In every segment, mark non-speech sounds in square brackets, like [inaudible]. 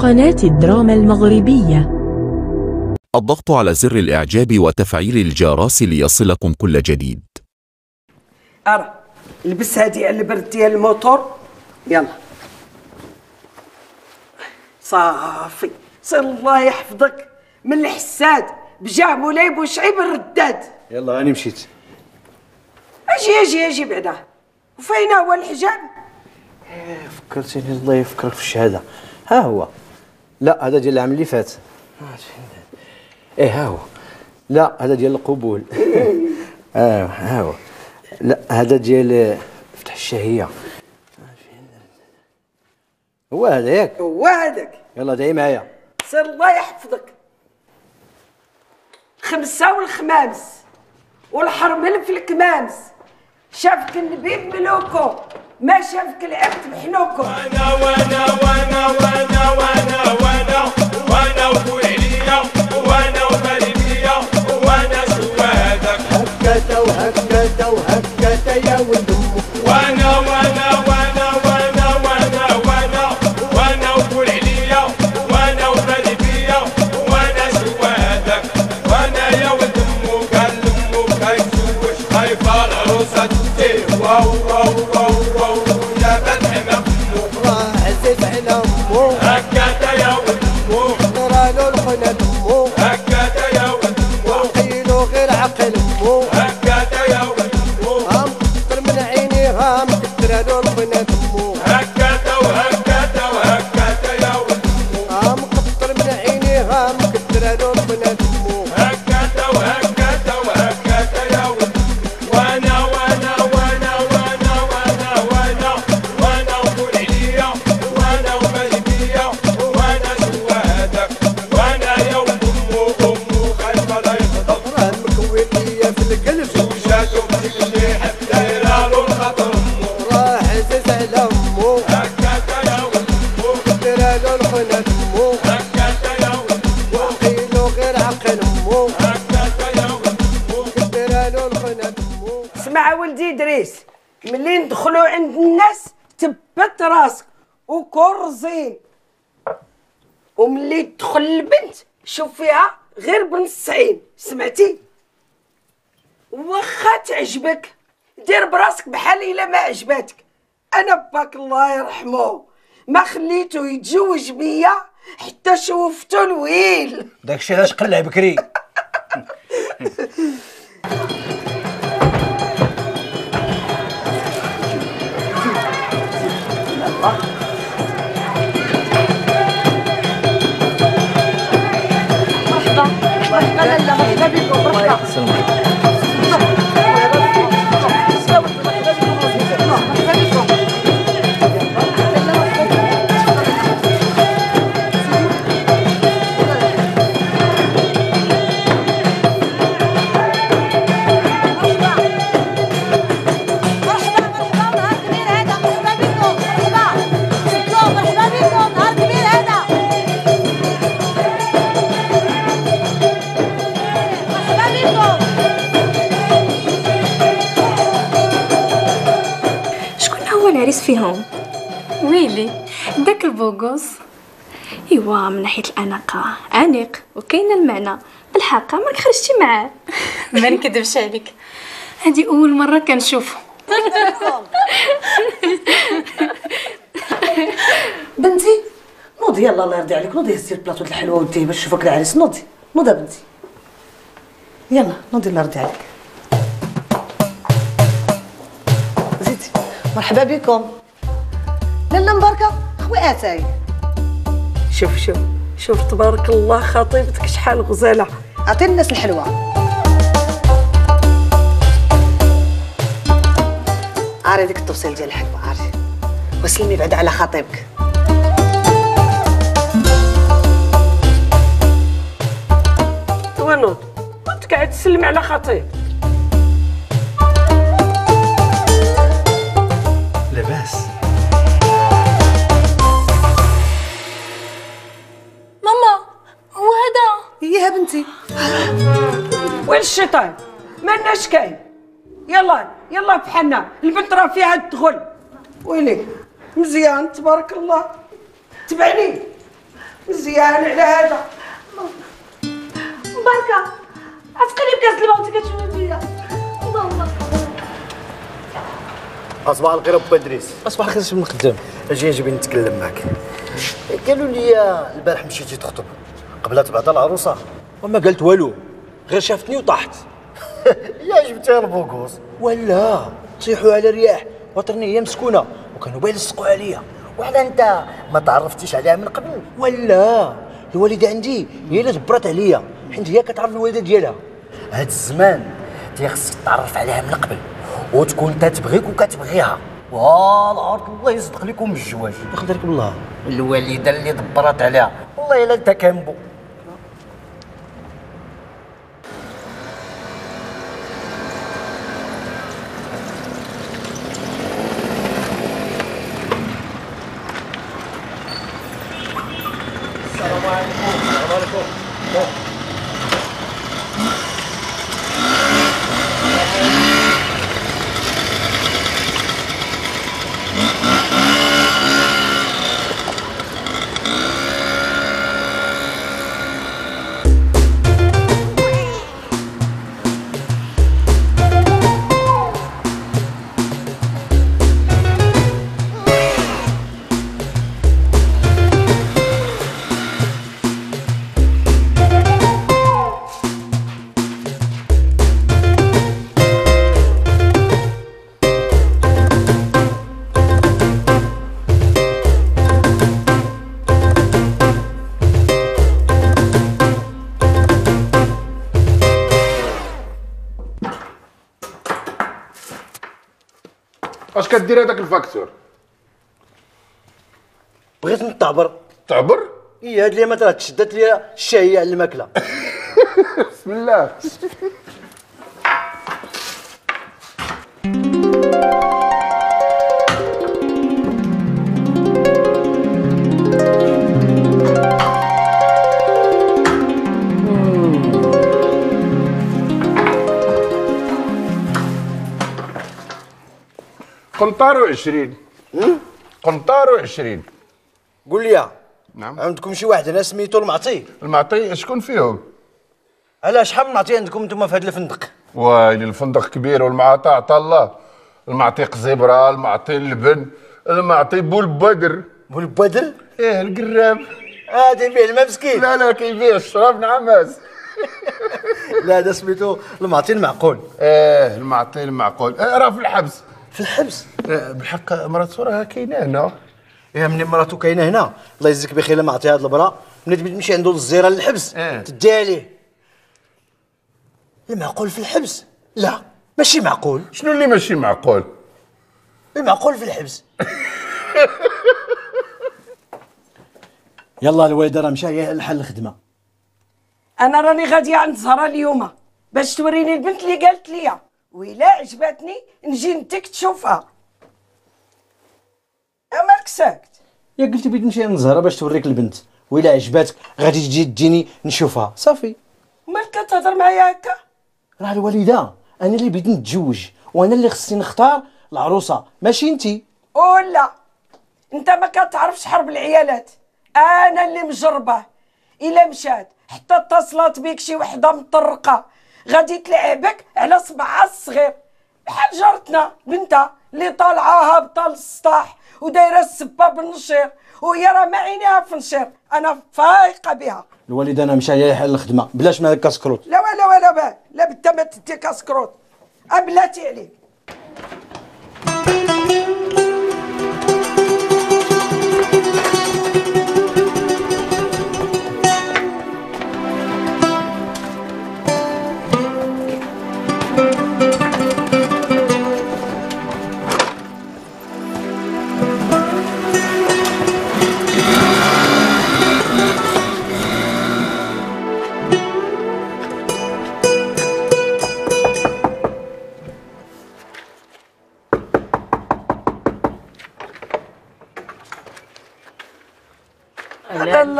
قناة الدراما المغربية. الضغط على زر الإعجاب وتفعيل الجرس ليصلكم كل جديد. أرى لبس على البرد ديال الموتور. يلا. صافي. سير الله يحفظك. من الحساد. بجاه مولاي بوشعيب الرداد. يلا راني مشيت. أجي أجي أجي بعدا. وفين هو الحجاب؟ فكرتيني الله يفكرك في الشهادة. ها هو. لا هذا ديال العام اللي فات. إيه ها هو. لا هذا؟ ديال القبول. [laughs] آه ها هو. لا هذا ديال فتح الشهية. هو هذا ياك هو هذاك. يلا دعي معايا. سير الله يحفظك. الخمسة والخمامس والحرمل في الكمامس. شافك النبي بملوكو ما شافك العبد بحنوكو وأنا وأنا وأنا وأنا وأنا وأنا وأنا وقول عليا وأنا وبالي بيا وأنا سوادك. هكذا وهكذا وهكذا يا ولد وأنا وأنا ملي ندخلوا عند الناس تبت راسك وكون زين وملي تدخل البنت شوف فيها غير بنص عين سمعتي؟ واخا تعجبك دير براسك بحال إلا ما عجباتك. أنا باك الله يرحمه ما خليته يتزوج بيا حتى شوفتو الويل. داكشي علاش قلع بكري؟ [laughs] مرحبا ايوا من ناحية الأناقة. أنيق وكاين المعنى. بالحق عمرك خرجتي معاه. [laughs] ما نكذبش عليك. هذه أول مرة كنشوفه [laughs] بنتي نوضي يلا الله يرضي عليك. نوضي هزي البلاطو د الحلوة وديه باش نشوفك العريس. نوضي نوضي بنتي. يلا نوضي الله يرضي عليك. زيدي مرحبا بكم. لاله مباركة. خوي آتاي. شوف شوف شوف تبارك الله خطيبتك شحال غزالة. عطي الناس الحلوة. عاري ديك التوصيل ديال الحلوه عاري وسلمي بعدا على خطيبك. ونوض كنت قاعد تسلم على خطيب. لاباس. بنتي وين الشيطان؟ مالناش كاين يلا يلا بحالنا البنت راه فيها الدخل ويلي؟ مزيان تبارك الله. تبعني. مزيان على هذا. مباركة. عتقلي بكاس الماء وانت كتشوفي فيا اللهم أصبح الخير أبو ادريس أصبح الخير شنو نقدم أجي نجي نتكلم معك قالوا لي البارح مشيتي تخطب. قبلت بعد العروسة. وما قلت والو غير شافتني وطاحت. [laughs] يا جبتها البوكوس ولا طيحوا على الرياح وطرني هي مسكونة وكانوا باين يلصقوا عليا. وعلى انت ما تعرفتيش عليها من قبل؟ ولا الوالدة عندي هي اللي دبرت عليا حيت هي كتعرف الوالدة ديالها. هاد الزمان تي خصك تعرف عليها من قبل وتكون تتبغيك وكتبغيها. والله الله يصدق لكم بالجواز يخليك بالله. الوالدة اللي دبرت عليها. والله إلا انت كامبو. كدير هذاك الفاكتور؟ بغيت نتعبر. تعبر؟ هي هاد اليوم راه تشدت لي الشهيه على الماكلة. [laughs] بسم الله. [laughs] قنطار وعشرين قنطار وعشرين قول لي. نعم. عندكم شي واحد هنا سميتو المعطي؟ المعطي شكون فيهم؟ على شحال من معطي عندكم نتوما في هذا الفندق؟ ويلي الفندق كبير والمعطى عطا الله. المعطي قزبره المعطي اللبن المعطي بول بدر بول بدر إيه القراب. هذا يبيع الماء مسكين لا لا كيبيع الشراب نعماس [laughs] لا هذا سميتو المعطي المعقول. إيه المعطي المعقول. إيه راه في الحبس. في الحبس. إيه بالحق مرات راه كاينة هنا. يا مني مراتو كاينة هنا؟ الله يجزيك بخير لما عطي هاد البرا ملي تبي تمشي عنده للزيرة للحبس؟ إيه. تدي عليه المعقول في الحبس؟ لا ماشي معقول. شنو اللي ماشي معقول؟ المعقول في الحبس. [laughs] يلا الوالده راه مشى لحل الخدمة. أنا راني غادية عند زهرة اليوم باش توريني البنت اللي قالت لي وإلا عجبتني نجي نديك تشوفها. يا مالك ساكت يا قلتي بغيت نمشي عند زهره باش توريك البنت. وإلا عجباتك غادي تجي تجيني نشوفها. صافي. مالك كتهضر معايا هكا؟ راه الوالدة. أنا اللي بغيت نتزوج. وأنا اللي خصني نختار العروسة. ماشي انتي ولا أنت ما كتعرفش حرب العيالات. أنا اللي مجربة. إلا مشات حتى اتصلت بيك شي وحدة مطرقة. غادي تلعبك على صبعها الصغير بحال جارتنا بنتها اللي طالعه هابطه للسطاح ودايرة السبة بالنشير وهي راه ما عينيها في النشير أنا فايقة بها. الوالده أنا مشى يحل الخدمه بلاش ما هكا سكروت لا ولا ولا بال لا بدا ما تدي كاسكروت. أبلاتي عليك.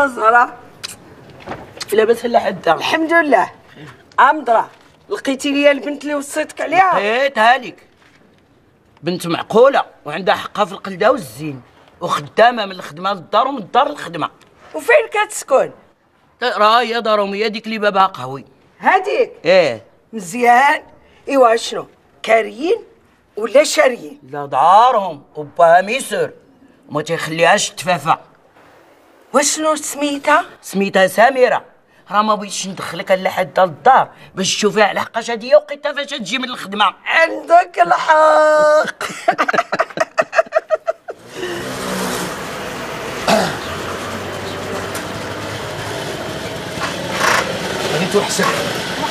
زهره لاباس لا حدا الحمد لله. أمضرة. لقيتي لي البنت اللي وصيتك عليها. لقيتها لك بنت معقولة وعندها حقها في القلدة والزين. وخدامة من الخدمة للدار ومن الدار للخدمة. وفين كتسكن؟ راه هي داروميه ديك اللي بابها قهوي. هاديك إيه. مزيان. إيوا شنو؟ كاريين ولا شاريين؟ لا دارهم وباها ميسر وما تيخليهاش تفافع وشنو سميتها؟ سميتها سميرة. راه ما بغيتش ندخلك إلا حدا للدار باش تشوفيها لحقاش هادي وقيتها فاش تجي من الخدمة. عندك الحق. غادي توحشك.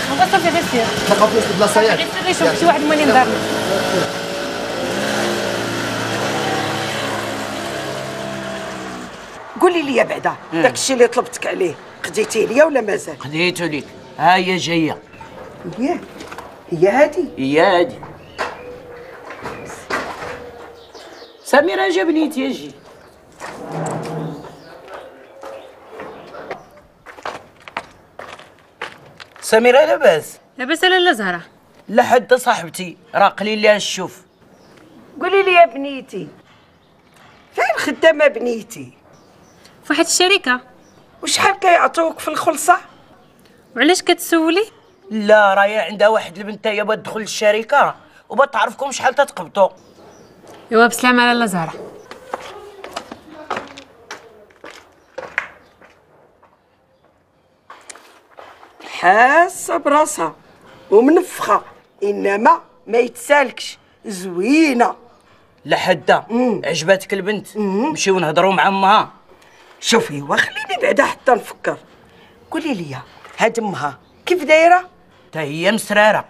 خلاص صافي غير سير تلقاو فلوس البلاصه ياك. غير سير غير شوف شي واحد ماني مدارنا قولي لي بعدا إيه. داكشي اللي طلبتك عليه قديتيه ليا ولا مازال؟ خديتو ليك. ها هي جاية. هي؟ هي هادي؟ هي هادي. سميرة جابني تيجي سميرة لاباس؟ لاباس على لا زهرة. لا حد صاحبتي راه قليل ليها الشوف قولي لي يا بنيتي فين خدامة بنيتي؟ فواحد الشركة. وشحال كيعطوك في الخلصة؟ وعلاش كتسولي؟ لا راهي عندها واحد البنت هي بغات تدخل الشركة وبغات تعرفكم شحال تتقبطوا. ايوا بسلامه على لا زهره حاسه براسها ومنفخة إنما ما يتسالكش. زوينة. لا حدا عجباتك البنت. نمشيو نهضروا مع أمها. شوفي وخليني بعدا حتى نفكر. قولي لي هاد امها كيف دايرة؟ تا هي مسرارة.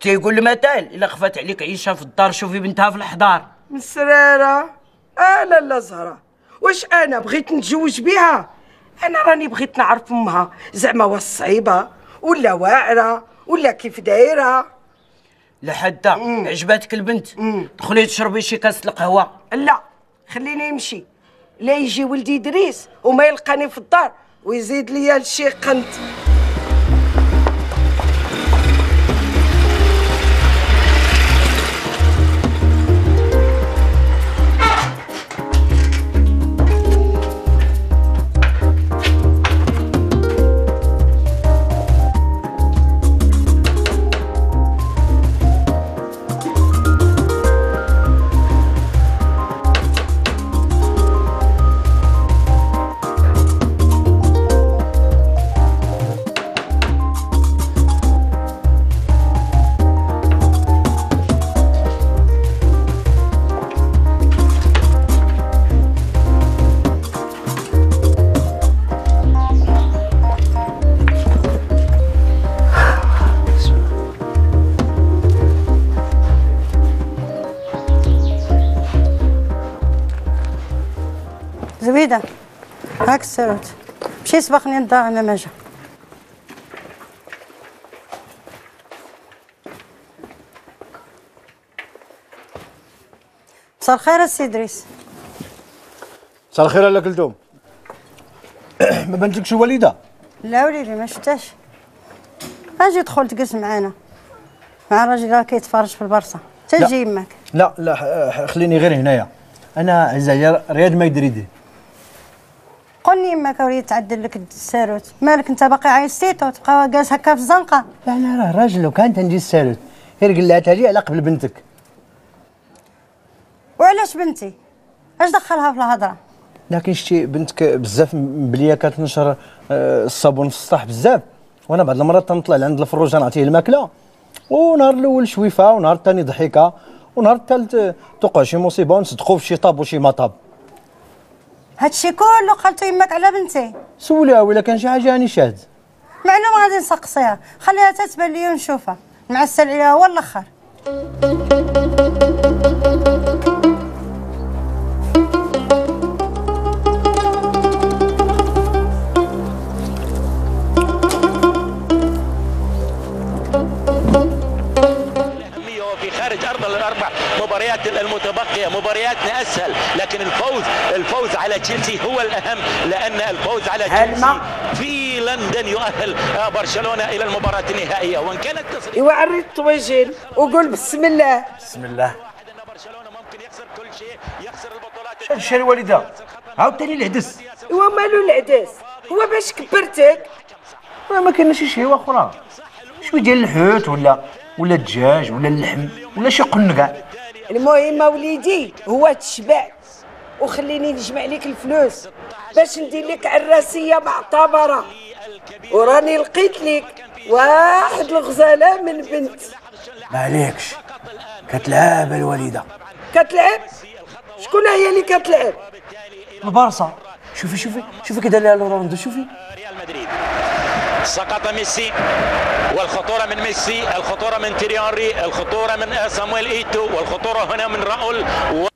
تيقول المثل إلا خفات عليك عيشة في الدار شوفي بنتها في الحضار. مسرارة آه لا زهره واش أنا بغيت نتزوج بها؟ أنا راني بغيت نعرف أمها. زعما واش صعيبة ولا واعرة ولا كيف دايرة؟ لا حدا عجباتك البنت؟ دخلي تشربي شي كاس القهوة؟ لا خليني نمشي. لا يجي ولدي دريس وما يلقاني في الدار ويزيد ليا لشي قنت. هاك الساروت مشي سبقني الدار أنا ما جا مساء الخير السي ادريس مساء الخير على كلثوم [coughs] ما بنتلكش والدة. لا وليدي ما شفتهاش أجي دخل تجلس معانا. مع الراجل راه كيتفرج في البرصة. تجي يماك لا لا خليني غير هنايا. أنا عز عليا رياض ما يدريدي قول لي يماك وليدي تعدل لك الساروت. مالك انت باقي عايز سيتو تبقى جالس هكا في الزنقة. لا أنا راه راجل لو كان تنجي السالوت غير قلعتها لي على قبل بنتك وعلاش بنتي؟ اش دخلها في الهضرة؟ لكن شتي بنتك بزاف بليا كتنشر آه، الصابون في السطح بزاف. وأنا بعض المرات تنطلع لعند الفروجه نعطيه الماكلة. ونهار الأول شويفة ونهار الثاني ضحكة ونهار الثالث توقع شي مصيبة ونصدقوا في شي طاب وشي مطاب. هادشي كله قالتو يماك على بنتي. سوليها ولا كان شي حاجة راني شاهد. معلومة غادي نسقسيها. خليها تتبان لي ونشوفها. نعسل عليها هو الآخر الأربع مباريات المتبقية مبارياتنا أسهل لكن الفوز الفوز على تشيلسي هو الأهم لأن الفوز على تشيلسي في لندن يؤهل آه، برشلونة إلى المباراة النهائية. وإن كانت تصريح ايوا عري الطويجين وقول بسم الله. بسم الله. برشلونة ممكن يخسر كل شيء يخسر البطولات عاوتاني العدس ايوا مالو العدس هو باش كبرتك؟ راه ما كايناش شي شهوه أخرى. شوية ديال الحوت ولا ولا الدجاج ولا اللحم ولا شي قنقع؟ المهم وليدي هو تشبع وخليني نجمع لك الفلوس باش ندير لك عراسية معتبرة. وراني لقيت لك واحد الغزالة من بنت. ما عليكش. كتلعب الوالدة. كتلعب؟ شكون هي اللي كتلعب؟ البارسا شوفي شوفي شوفي كي دار لها لوراندو شوفي. سقط ميسي والخطورة من ميسي الخطورة من تيري هنري الخطورة من صامويل إيتو والخطورة هنا من راؤول و...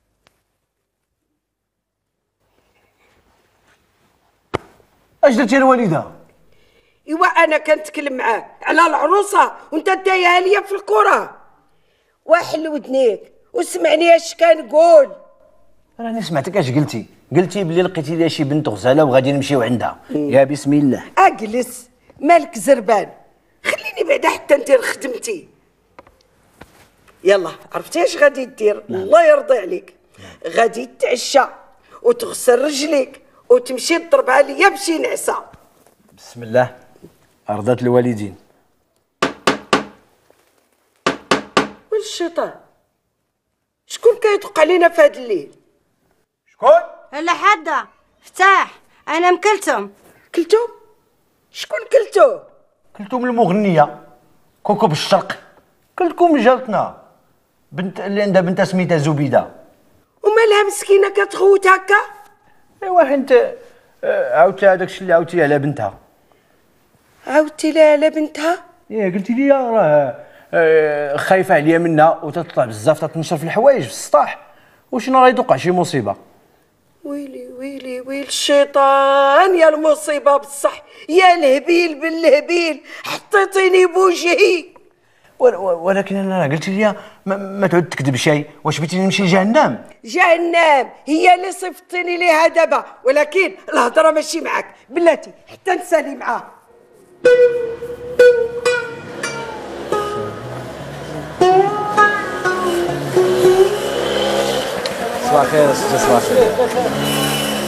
اش درتي الوالده إيوا أنا كنتكلم معاك. على العروسة وأنت دايها ليا في الكرة. وحل ودنيك وسمعني اش كنقول راني سمعتك اش قلتي؟ قلتي بلي لقيتي لي شي بنت غزالة وغادي نمشيو عندها. يا بسم الله. أجلس. مالك زربان. خليني بعدا حتى ندير خدمتي. يلا عرفتي اش غادي دير؟ الله يرضي عليك. غادي تتعشى وتغسل رجليك وتمشي تضرب عليا بشي نعسة. بسم الله. ارضات الوالدين. وين الشيطان شكون كيدق علينا في هذا الليل؟ شكون؟ لا حدا فتاح أنا مكلتم كلتم شكون كلتو؟ كلتم المغنية كوكب الشرق كلكم جارتنا بنت اللي عندها بنت سميتها زبيدة. ومالها مسكينة كتغوت هكا؟ ايوا أنت عاودتي هذاك الشيء اللي عاودتي على بنتها. عاودتي لها على بنتها؟ إيه قلتي لي راه آه، خايفة عليا منها وتطلع بزاف تتنشر في الحوايج في السطح وشنو غيدوقع شي مصيبة. ويلي ويلي ويل الشيطان يا المصيبة بصح يا الهبيل بالهبيل حطيتيني بوجهي. ول- ول- ولكن أنا قلت لي ما, ما تعود تكذب شيء واش بغيتي نمشي لجهنم جهنم هي اللي صفتني ليها دابا ولكن الهضرة ماشي معاك. بلاتي حتى نسالي معاه صباح أستاذ صباح الخير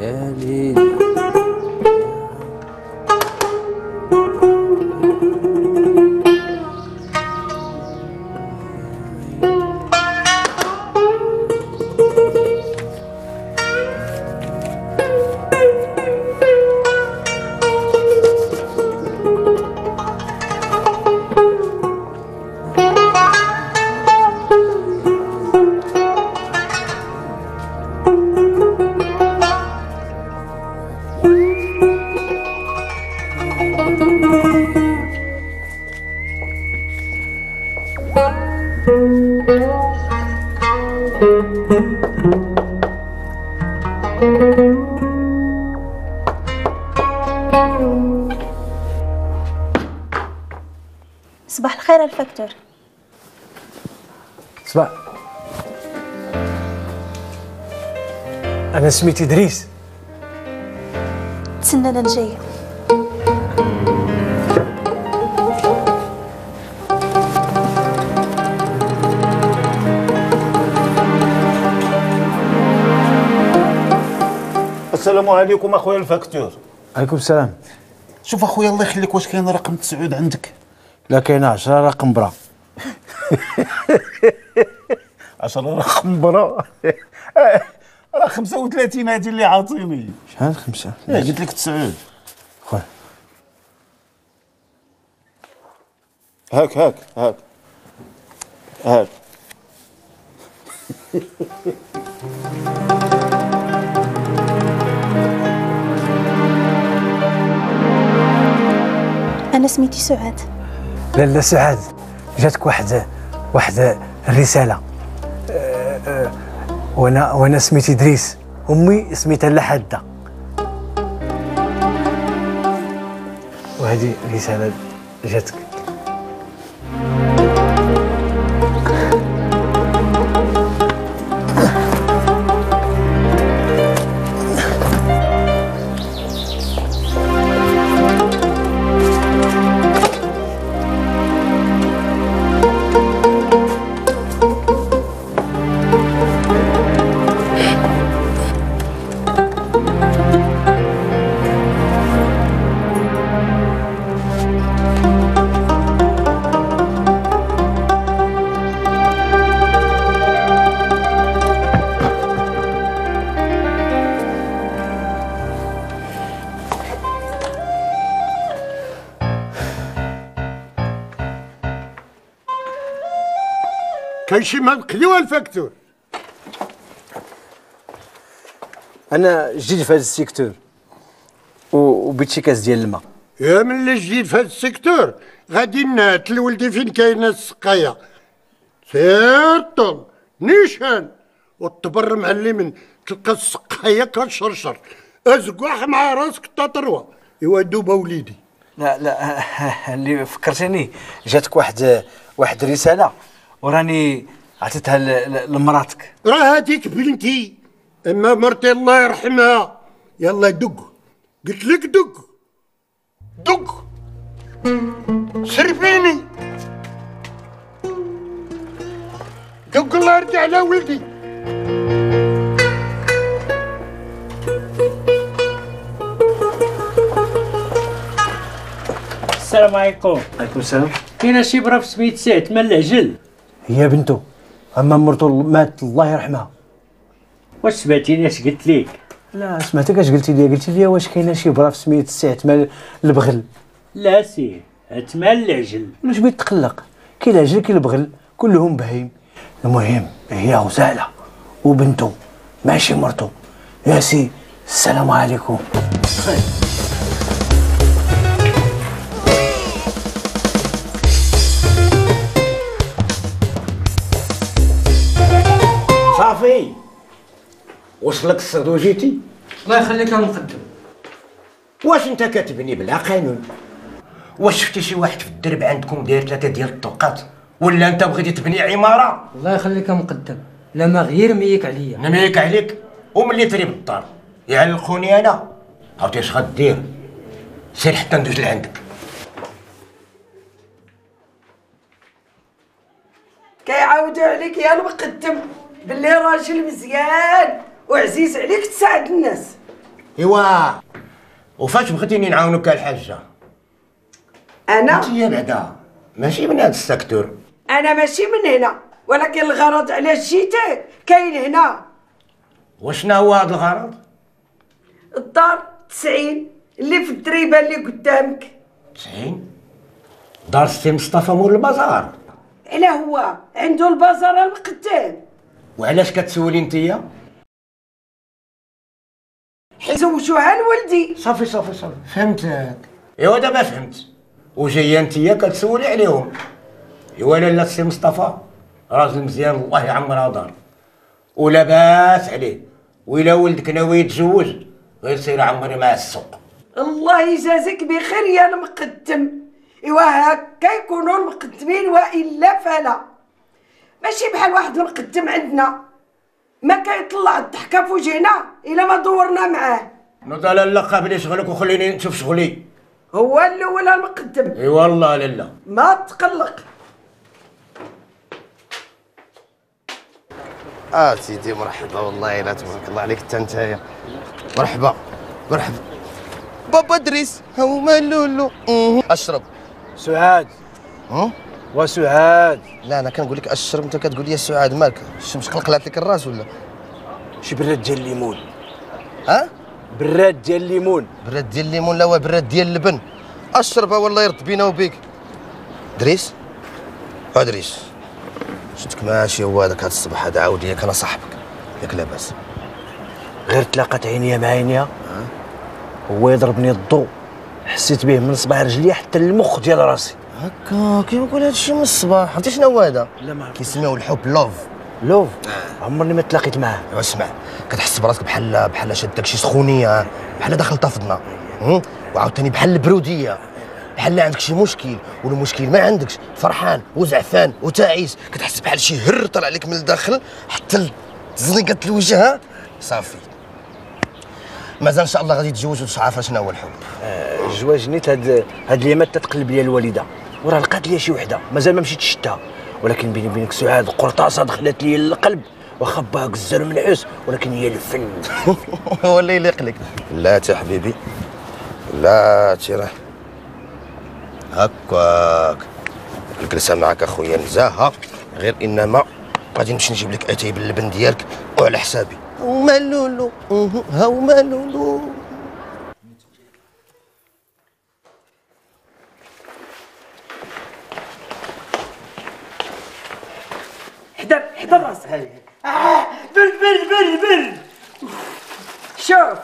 يا ليل أنا سميتي إدريس. تسنى أنا جاية السلام عليكم أخويا الفاكتور. عليكم السلام. شوف أخويا الله يخليك واش كاين رقم تسعود عندك؟ لا كاين 10 رقم برا. [laughs] 10 رقم برا. [laughs] راه 35 هادي اللي عاطيني. شحال خمسة؟ إيه، قلت لك تسعود. خويا. هاك هاك هاك. هاك. أنا سميتي سعاد. لا لا سعاد. جاتك واحد واحد الرسالة. وأنا وأنا سميتي إدريس. أمي سميتها لحدة وهذه رسالة جاتك. كاين شي ما نقديوها الفاكتور؟ أنا جديد في هذا السيكتور و- وبيت شي كاس ديال الماء. يا من اللي جديد في هذا السيكتور؟ غادي نهت لولدي فين كاينة السقاية. سير طل نيشان. والطبر معلمين تلقى السقاية كتشرشر. ازقح مع راسك تطروة. إيوا دوبا وليدي. لا لا [laughs] اللي فكرتني جاتك واحد واحد رسالة. وراني عطيتها لمراتك. راه هذيك بنتي. أما مرتي الله يرحمها. يلا دق. قلت لك دق. دق. سرفيني. دق الله يرجع على ولدي. السلام عليكم. عليكم السلام. كاينة شي برا في سميت سعد مال العجل هي بنته. أما مرته مات الله يرحمها. واش سمعتيني؟ اش قلت ليك؟ لا سمعتك اش قلتي لي قلتي لي واش كاينة شي برا في سميت الساعة مال البغل. لا سي تمال العجل. علاش بغيت تقلق؟ كاين العجل كاين البغل كلهم بهيم. المهم هي غزالة وبنته ماشي مرته. يا سي السلام عليكم. وصلك الصد وجيتي الله يخليك يا مقدم. واش انت كتبني بلا قانون؟ واش شفتي شي واحد في الدرب عندكم داير ثلاثة ديال الطرقات ولا انت بغيتي تبني عمارة؟ الله يخليك يا مقدم. لا ما غير نميك عليا. نميك عليك؟ وملي تري بالدار يعلقوني أنا. عرفتي اش غدير؟ سير حتى ندوز لعندك. كيعاودوا عليك يا المقدم باللي راجل مزيان. وعزيز عليك تساعد الناس. ايوا. وفاش بغيتيني نعاونك الحاجة؟ أنا؟ أنت يا بعدا. ماشي من هذا السكتور أنا ماشي من هنا ولكن الغرض علاش جيت كاين هنا. وشنا هو هذا الغرض؟ الدار 90 اللي في الدريبة اللي قدامك. 90 دار السي مصطفى مول البازار على هو عنده البازار المقدام وعلاش كتسولي انتيا حيت زوجوها لولدي صافي صافي صافي. فهمتك. إيوا دابا فهمت. وجاية انتيا كتسولي عليهم. إيوا لالا السي مصطفى. راجل مزيان الله يعمرها دار ولاباس عليه. وإلا ولدك ناوي يتزوج غير سير عمري مع السوق. الله يجازيك بخير يا المقدم. إيوا هكا يكونوا المقدمين وإلا فلا. ماشي بحال واحد المقدم عندنا. ما كيطلع الضحكة في وجهنا إلا ما دورنا معاه. نوض لالا قابلي شغلك وخليني نشوف شغلي. هو الأول المقدم. إي والله لالا ما تقلق. آه سيدي مرحبا. والله لا تبارك الله عليك أنت نتايا مرحبا. مرحبا. بابا دريس هما لولو مه. أشرب. سعاد. ها؟ وسعاد. لا أنا كنقول لك أشرب أنت كتقول لي سعاد مالك؟ الشمس قلقلات لك الراس ولا؟ شي براد ديال الليمون. ها؟ براد ديال الليمون. براد ديال الليمون؟ لا هو براد ديال اللبن. أشربها والله يرد بينا وبيك. دريس؟ ها دريس. شفتك ماشي هو هذاك هذا الصباح هذا. عاود ياك أنا صاحبك. ياك لاباس. غير تلاقات عينيا مع عينيا هو يضربني الضو حسيت به من صباع رجلي حتى المخ ديال راسي. هكا كيقول هذا الشيء من الصباح. عرفتي شنو هو هذا؟ لا ما كيسميوه الحب love لوف عمرني ما تلاقيت معاه. اسمع. كتحس براسك بحال بحال شادك شي سخونية بحال داخل تفضنا هم؟ وعاوتاني بحال البرودية. بحال عندك شي مشكل والمشكل ما عندكش. فرحان وزعفان وتعيس كتحس بحال شي هر طلع لك من الداخل حتى تزنقة الوجه؟ صافي. مازال إن شاء الله غادي تتزوج وتعرف شنو هو الحب. آه، نيت هاد هاد الايامات تتقلب ليا الوالدة. وراه لقات ليا شي وحده. مازال ما مشيتش شتها ولكن بيني وبينك سعاد قرطاسه دخلت لي القلب. واخا باها قزر منعوس ولكن هي الفن. [laughs] هو اللي يليق لك لا يا حبيبي. لا راه. هكاك. الجلسة معك أخويا نزاهة. غير إنما غادي نمشي نجيب لك أتاي باللبن ديالك وعلى حسابي. هما لولو مه، هما لولو راسك آه برد برد برد برد. شوف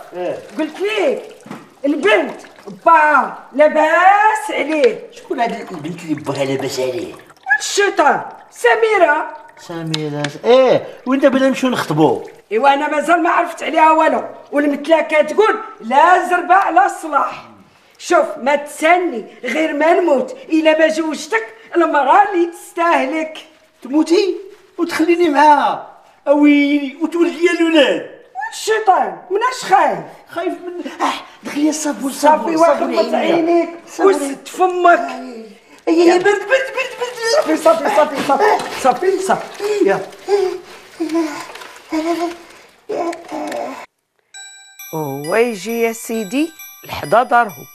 قلت لك البنت با لاباس عليه. شكون هاد البنت اللي باها لاباس عليه؟ الشيطان. سميرة. سميرة. إيه. وين دابا نمشيو نخطبو. إيوا أنا مازال ما عرفت عليها والو. والمثلى كتقول لا زربة على الصلاح. شوف ما تسني غير ما نموت. إلا ما جوجتك المرأة اللي تستاهلك. تموتي؟ وتخليني معاها. اويلي وتولد لي الولاد. الشيطان؟ مناش خايف؟ خايف من آه دخلي الصبر صافي واخد عينيك وسد فمك. هي برد برد برد برد صافي صافي صافي صافي صافي صافي. يلا هو يجي يا سيدي لحدا دارهم.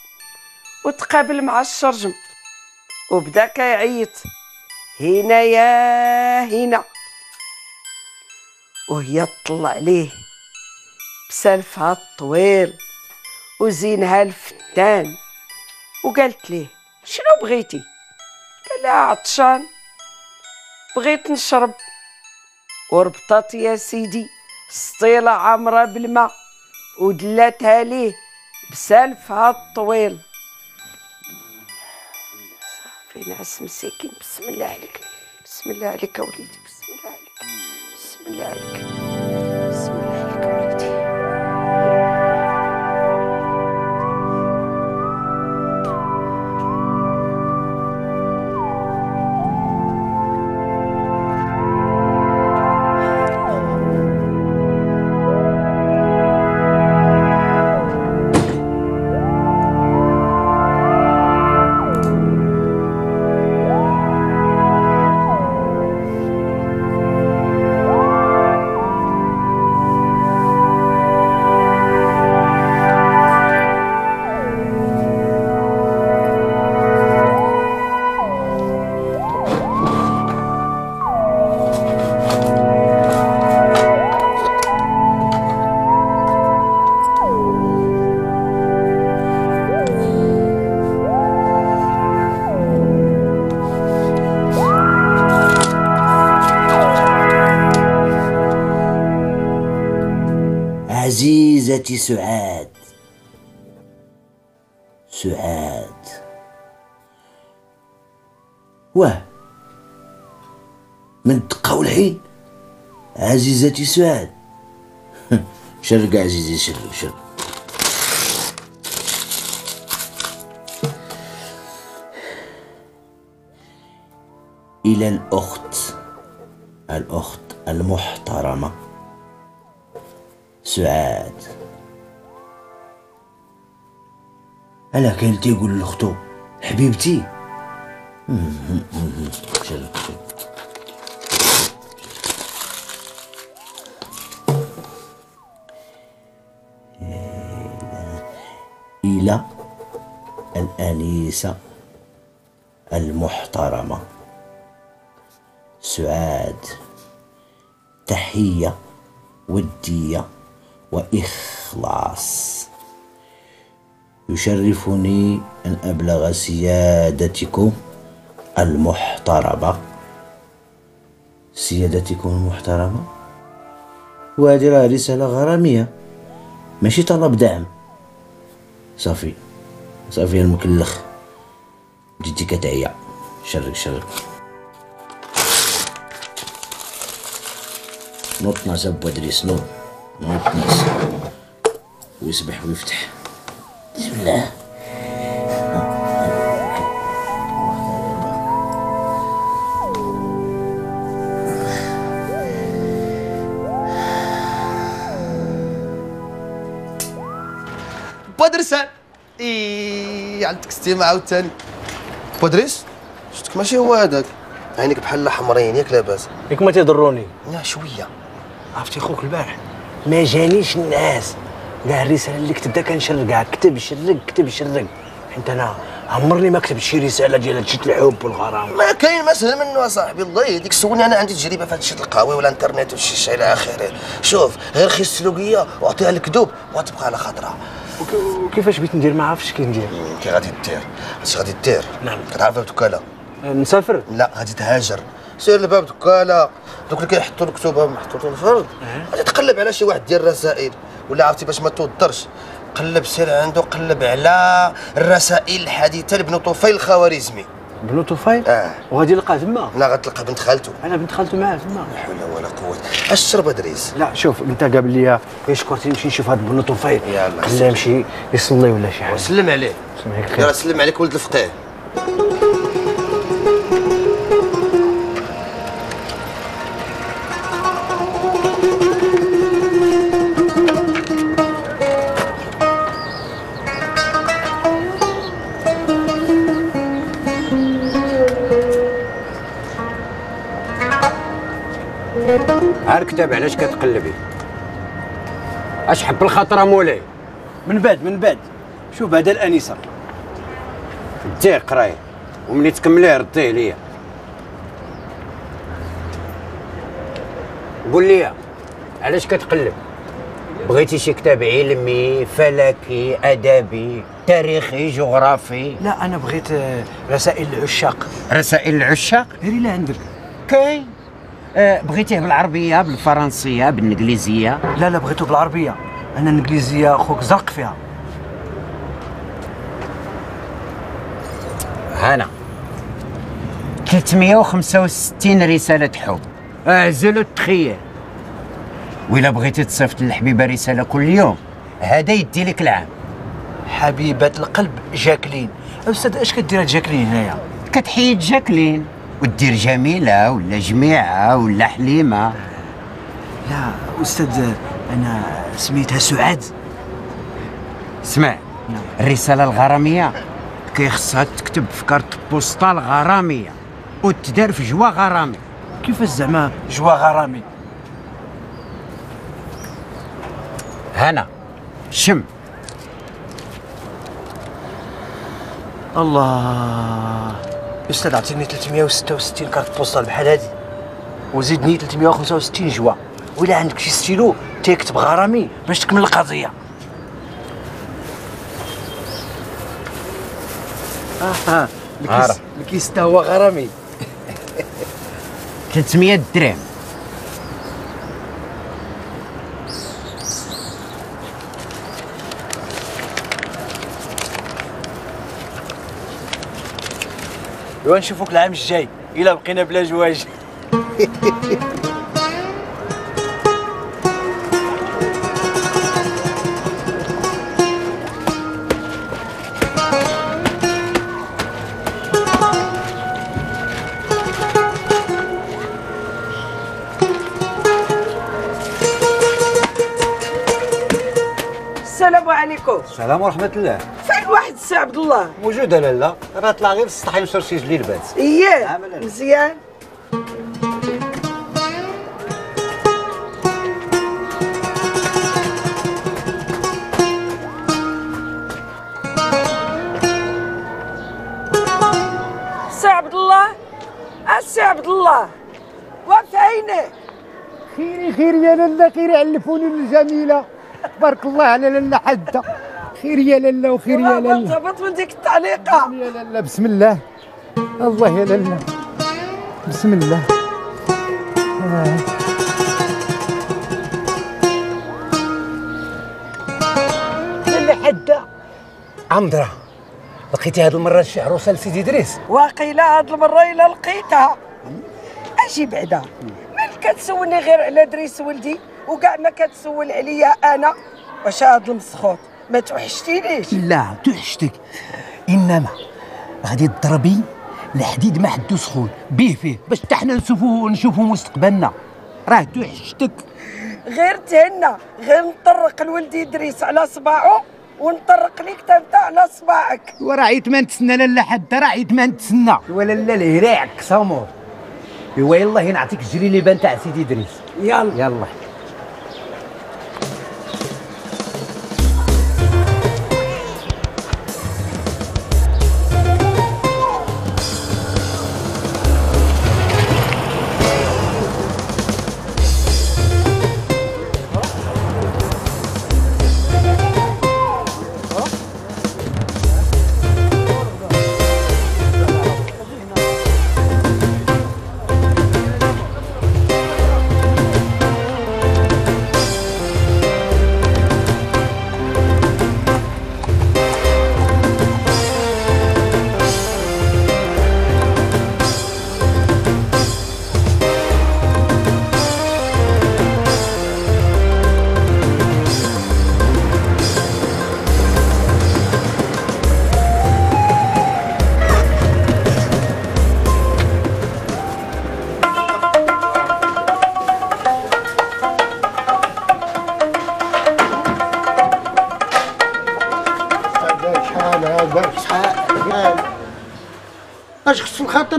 وتقابل مع الشرجم. وبدا كيعيط. هنا يا هنا. وهي تطلع عليه بسلفها الطويل وزينها الفتان. وقالت ليه شنو بغيتي؟ قال عطشان بغيت نشرب. وربطت يا سيدي سطيلة عامرة بالماء ودلاتها ليه بسلفها الطويل. صافي نعس مساكين. بسم الله عليك بسم الله عليك وليدي. بسم سعاد. سعاد. واه. من دقة والحين عزيزتي سعاد. [laughs] شرق عزيزي شرق شرق. إلى الأخت الأخت المحترمة. سعاد. ألا كان تيقول لأختو حبيبتي. إلى الأنيسة المحترمة. سعاد تحية ودية وإخلاص. يشرفني أن أبلغ سيادتكم المحترمة. سيادتكم المحترمة؟ وهذه راه رسالة غرامية. ماشي طلب دعم. صافي. صافي المكلخ. جيتي كتعيا. شرك شرك. نوط ناس أبو أدريس نوط ناس ويسبح ويفتح. بسم الله. بودرسان إي عندك ستيمة عاوتاني. بودريس شفتك ماشي هو هذاك؟ عينيك بحال حمرين ياك لاباس. ياك ما تيضروني. لا شوية. عرفتي خوك البارح. ما جانيش الناس. كاع الرسالة اللي كتبتها كنشرقها كتب شرق كتب شرق. حيت أنا عمرني ما كتبت شي رسالة ديال هادشي الحب والغرام. ما كاين ما سهل منه اصاحبي الله يهديك. سولني أنا عندي تجربة في هادشي القهوي والإنترنت والشي شي إلى آخره. شوف غير خي السلوكية. واعطيها الكذوب وتبقى على خاطرها. وكيفاش بغيت ندير؟ ما عرفتش كي ندير. كي غادي دير. اش غادي دير. نعم. كتعرف الوكاله نسافر؟ لا غادي تهاجر. سير لباب دكاله دوك اللي كيحطوا الكتب محطوطين الفرد. غادي تقلب على شي واحد ديال الرسائل. ولا عرفتي باش ما توضرش. قلب سير عنده قلب على الرسائل الحديثه لابن طفيل الخوارزمي بنو طفيل؟ آه. وغادي يلقاه تما؟ لا غتلقى بنت خالته. أنا بنت خالته معاه تما. لا حول ولا قوة. اش تشرب دريس لا شوف أنت قابل لي شكرتي نمشي نشوف هذا بنو طفيل؟ يلا خليه يمشي يصلي ولا شي حاجة. سلم عليه. سلم عليك. خير سلم عليك ولد الفقيه. ها الكتاب علاش كتقلبي؟ اش حب الخطره مولاي؟ من بعد من بعد. شوف هذا الانسه ديه قرايه وملي تكمليه رديه ليا. قول لي علاش كتقلب؟ بغيتي شي كتاب علمي فلكي أدبي تاريخي جغرافي؟ لا أنا بغيت آه، رسائل العشاق. رسائل العشاق؟ غير لا عندك. كاين. بغيتيه بالعربية بالفرنسية بالإنجليزية؟ لا لا بغيتو بالعربية. أنا الإنجليزية خوك زرق فيها. هنا. 365 رسالة حب. اعزل وتخيل وإلا بغيتي تصيفط للحبيبة رسالة كل يوم هذا يدي لك العام. حبيبة القلب جاكلين. أستاذ اش كدير جاكلين هنايا؟ كتحيد جاكلين. ودير جميلة ولا جميعة ولا حليمة. لا أستاذ أنا سميتها سعاد. اسمع الرسالة الغرامية. كيخصها تكتب في كارت بوسطال غرامية. وتدار في جوا غرامي. كيفاش زعما؟ جوا غرامي. هنا. شم. الله. أستاذ عطيني 366 carte postale بحال هادي. وزيدني 365 جوا. ولا عندك شي ستيلو تكتب غرامي باش تكمل القضية. آه آه. الكيس الكيس تا هو غرامي. 300 درهم. ايوا نشوفوك العام الجاي. إلا بقينا بلا جواج. السلام عليكم. السلام ورحمة الله. واحد السي عبد الله موجودة لالا راه طلع غير السطح يوصل شي جليل بات اييه مزيان. السي عبد الله السي عبد الله وفينك خيري خير يا لالا خير علفوني الجميلة. تبارك الله على لالا حدة خير يا لالا وخير يا لالا. مرتبط من ديك التعليقة. يا لالا بسم الله. الله يا لالا. بسم الله. آه. لالا حدة. عمدرة لقيتي هاد المرة شي عروسة لسيدي إدريس واقيلا هاد المرة إلا لقيتها. أجي بعدا. مالك كتسولني غير على دريس ولدي؟ وكاع ما كتسول عليا أنا. واش هاد المسخوط؟ ما توحشتينيش. لا توحشتك. إنما غادي تضربي الحديد ما حدو سخون. بيه فيه باش حتى حنا نشوفو نشوفو مستقبلنا. راه توحشتك. غير تهنى غير نطرق لولدي دريس على صباعه ونطرق ليك انت على صباعك. وراه عيط ما نتسنى لالا حد راه عيط ما نتسنى ولا لا الهراع كسامور ايوا يلاه نعطيك الجليليبه نتاع سيدي إدريس. يلا. يلا.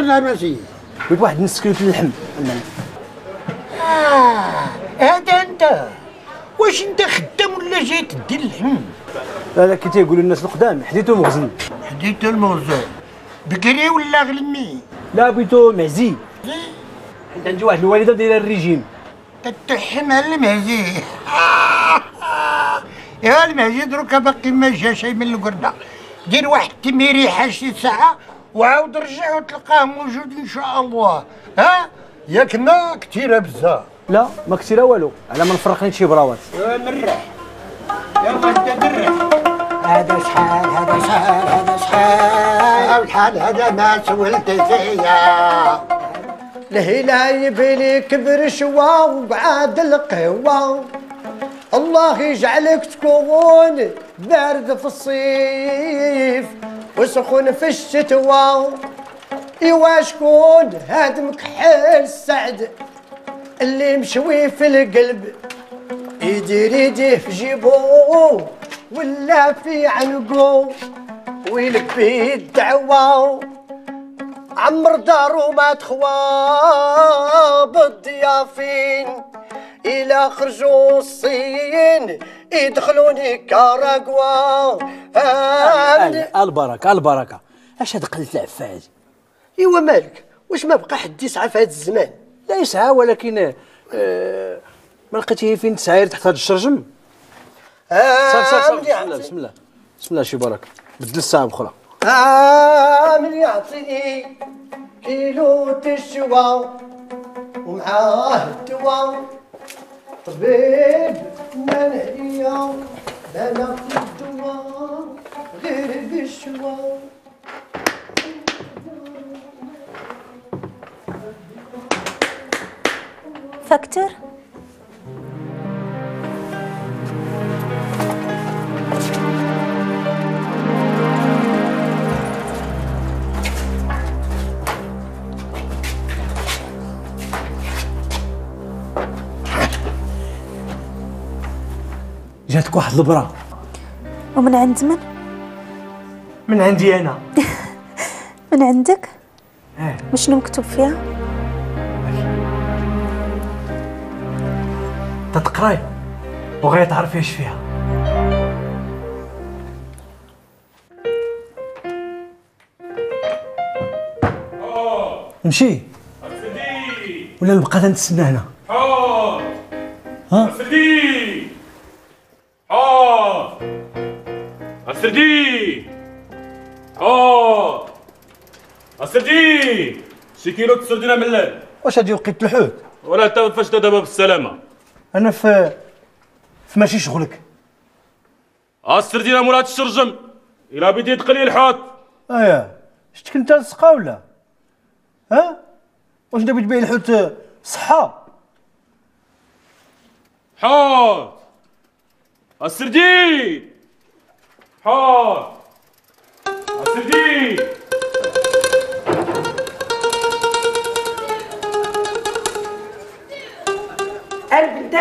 خص الخاطر لا ماشي بغيت واحد نص كيلو اللحم. آه هذا أنت. واش أنت خدام ولا جاي تدي اللحم؟ لا لا كي تيقولوا الناس القدام حديتو مخزن حديتو المغزال بكري ولا غلمي؟ لا بغيتو معزي حيت عندي واحد الوالدة دايرة الريجيم تتحم على المهزي. [laughs] يا المهزي دروك باقي ما جا شي من القردة. دير واحد التميريحة شي ساعة وعاود رجع وتلقاه موجود إن شاء الله. ها؟ ياك ما كثيرة بزاف لا ما كثيره والو. على ما نفرقني شي براوات. يا مرح يا غدا درح هذا شحال هذا شحال هذا شحال. الحال هذا ما سولت فيا. الهلال يبني كبر شوا وبعاد القهوة الله يجعلك تكون بارد في الصيف وسخن في الشتوى إيوا شكون هاد مكحل السعد اللي مشوي في القلب. يدير يديه في جيبو ولا في عنقو. ويلبي الدعوة عمر دارو ما تخوى بالضيافين. إلى خرجوا الصين يدخلون كاراغوا. آه البركة البركة. اش هاد قلة العفاج ايوا مالك واش ما بقى حد يسعى في هذا الزمان؟ لا يسعى ولكن آه ما لقيتيه فين تسعير تحت هاد الشرجم؟ صافي صافي صافي. بسم الله بسم الله. بسم الله شي بركة. بدل الساعة بخرى آه من يعطيني كيلو تشوى ومعاه الدواء. طبيب ما نهدية لا ناخذ الدواء غير بالشوى فاكتور؟ جاتك واحد البرا. ومن عند من؟ من عندي أنا. [laughs] من عندك؟ آه وشنو مكتوب فيها؟ تتقرأي. وغاية تعرفي اش فيها. نمشي ولا نبقى نتسنى هنا. شي كيلو تسردينا من الليل. واش هادي وقيت الحوت؟ ولا انت فاش دابا بالسلامه أنا في في ماشي شغلك. السردينا مولات الشرجم. إلى بديت قليل الحوت. آيا شتك أنت لصقا ولا؟ ها؟ واش انت بتبيع الحوت صحة؟ حاضر السردي حاضر السردي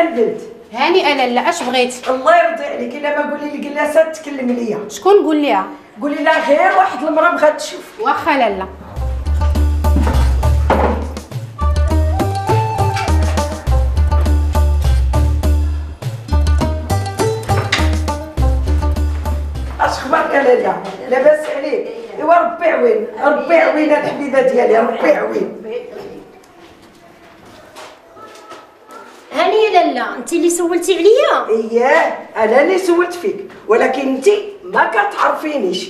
البنت البنت هاني أنا لا أش بغيتي الله يرضي عليك. إلا ما قولي لي قلاسه تكلم ليا. شكون قول ليها؟ قولي لها غير واحد المرأة بغات تشوف. واخا لالا أخبارك لالا لاباس عليك. إيوا ربي عوين ربي عوين الحبيبة ديالي ربي عوين هاني يا لالا انت اللي سولتي عليا. اييه أنا اللي سولت فيك ولكن انت ما كتعرفينيش.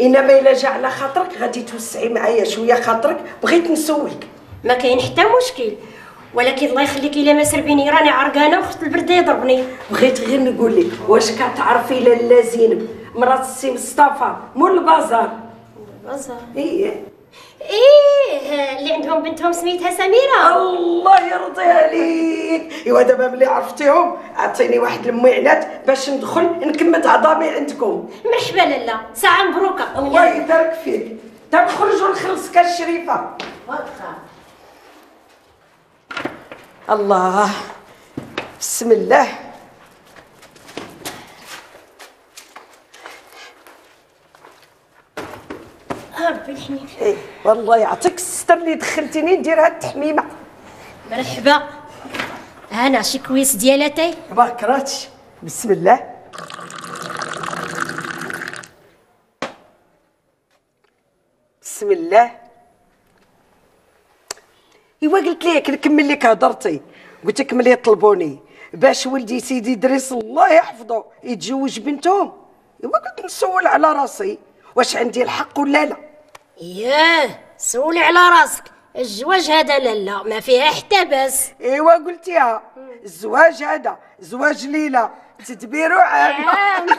إنما إلا جا على خاطرك غادي توسعي معايا شوية خاطرك بغيت نسولك. ما كاين حتى مشكل. ولكن الله يخليك إلا ما سربيني راني عرقانة وخت البرد يضربني. بغيت غير نقول لك واش كتعرفي لاله زينب؟ مرات السي مصطفى مول البازار. البازار. إيه. إيه اللي عندهم بنتهم سميتها سميرة. الله يرضي عليك. إيوا دابا ملي عرفتيهم أعطيني واحد المعلات باش ندخل نكمل عظامي عندكم. مرحبا لالا ساعة مبروكة. الله يبارك فيك. تنخرج ونخلصك الشريفه الله. بسم الله. صافي الحنين إيه والله يعطيك الستر اللي دخلتيني ندير هاد التحميمة. مرحبا. أنا شي كويس ديالاتي ما كرهتش بسم الله. بسم الله. إيوا قلت لك نكمل لك هضرتي. قلت لك ملي يطلبوني. باش ولدي سيدي دريس الله يحفظه يتزوج بنتهم. إيوا قلت نسول على راسي واش عندي الحق ولا لا؟ ياه سولي على راسك. الزواج هذا لا لا ما فيها حتى باس إيوا قلتيها الزواج هذا زواج ليلى. تدبيرو عام [laughs]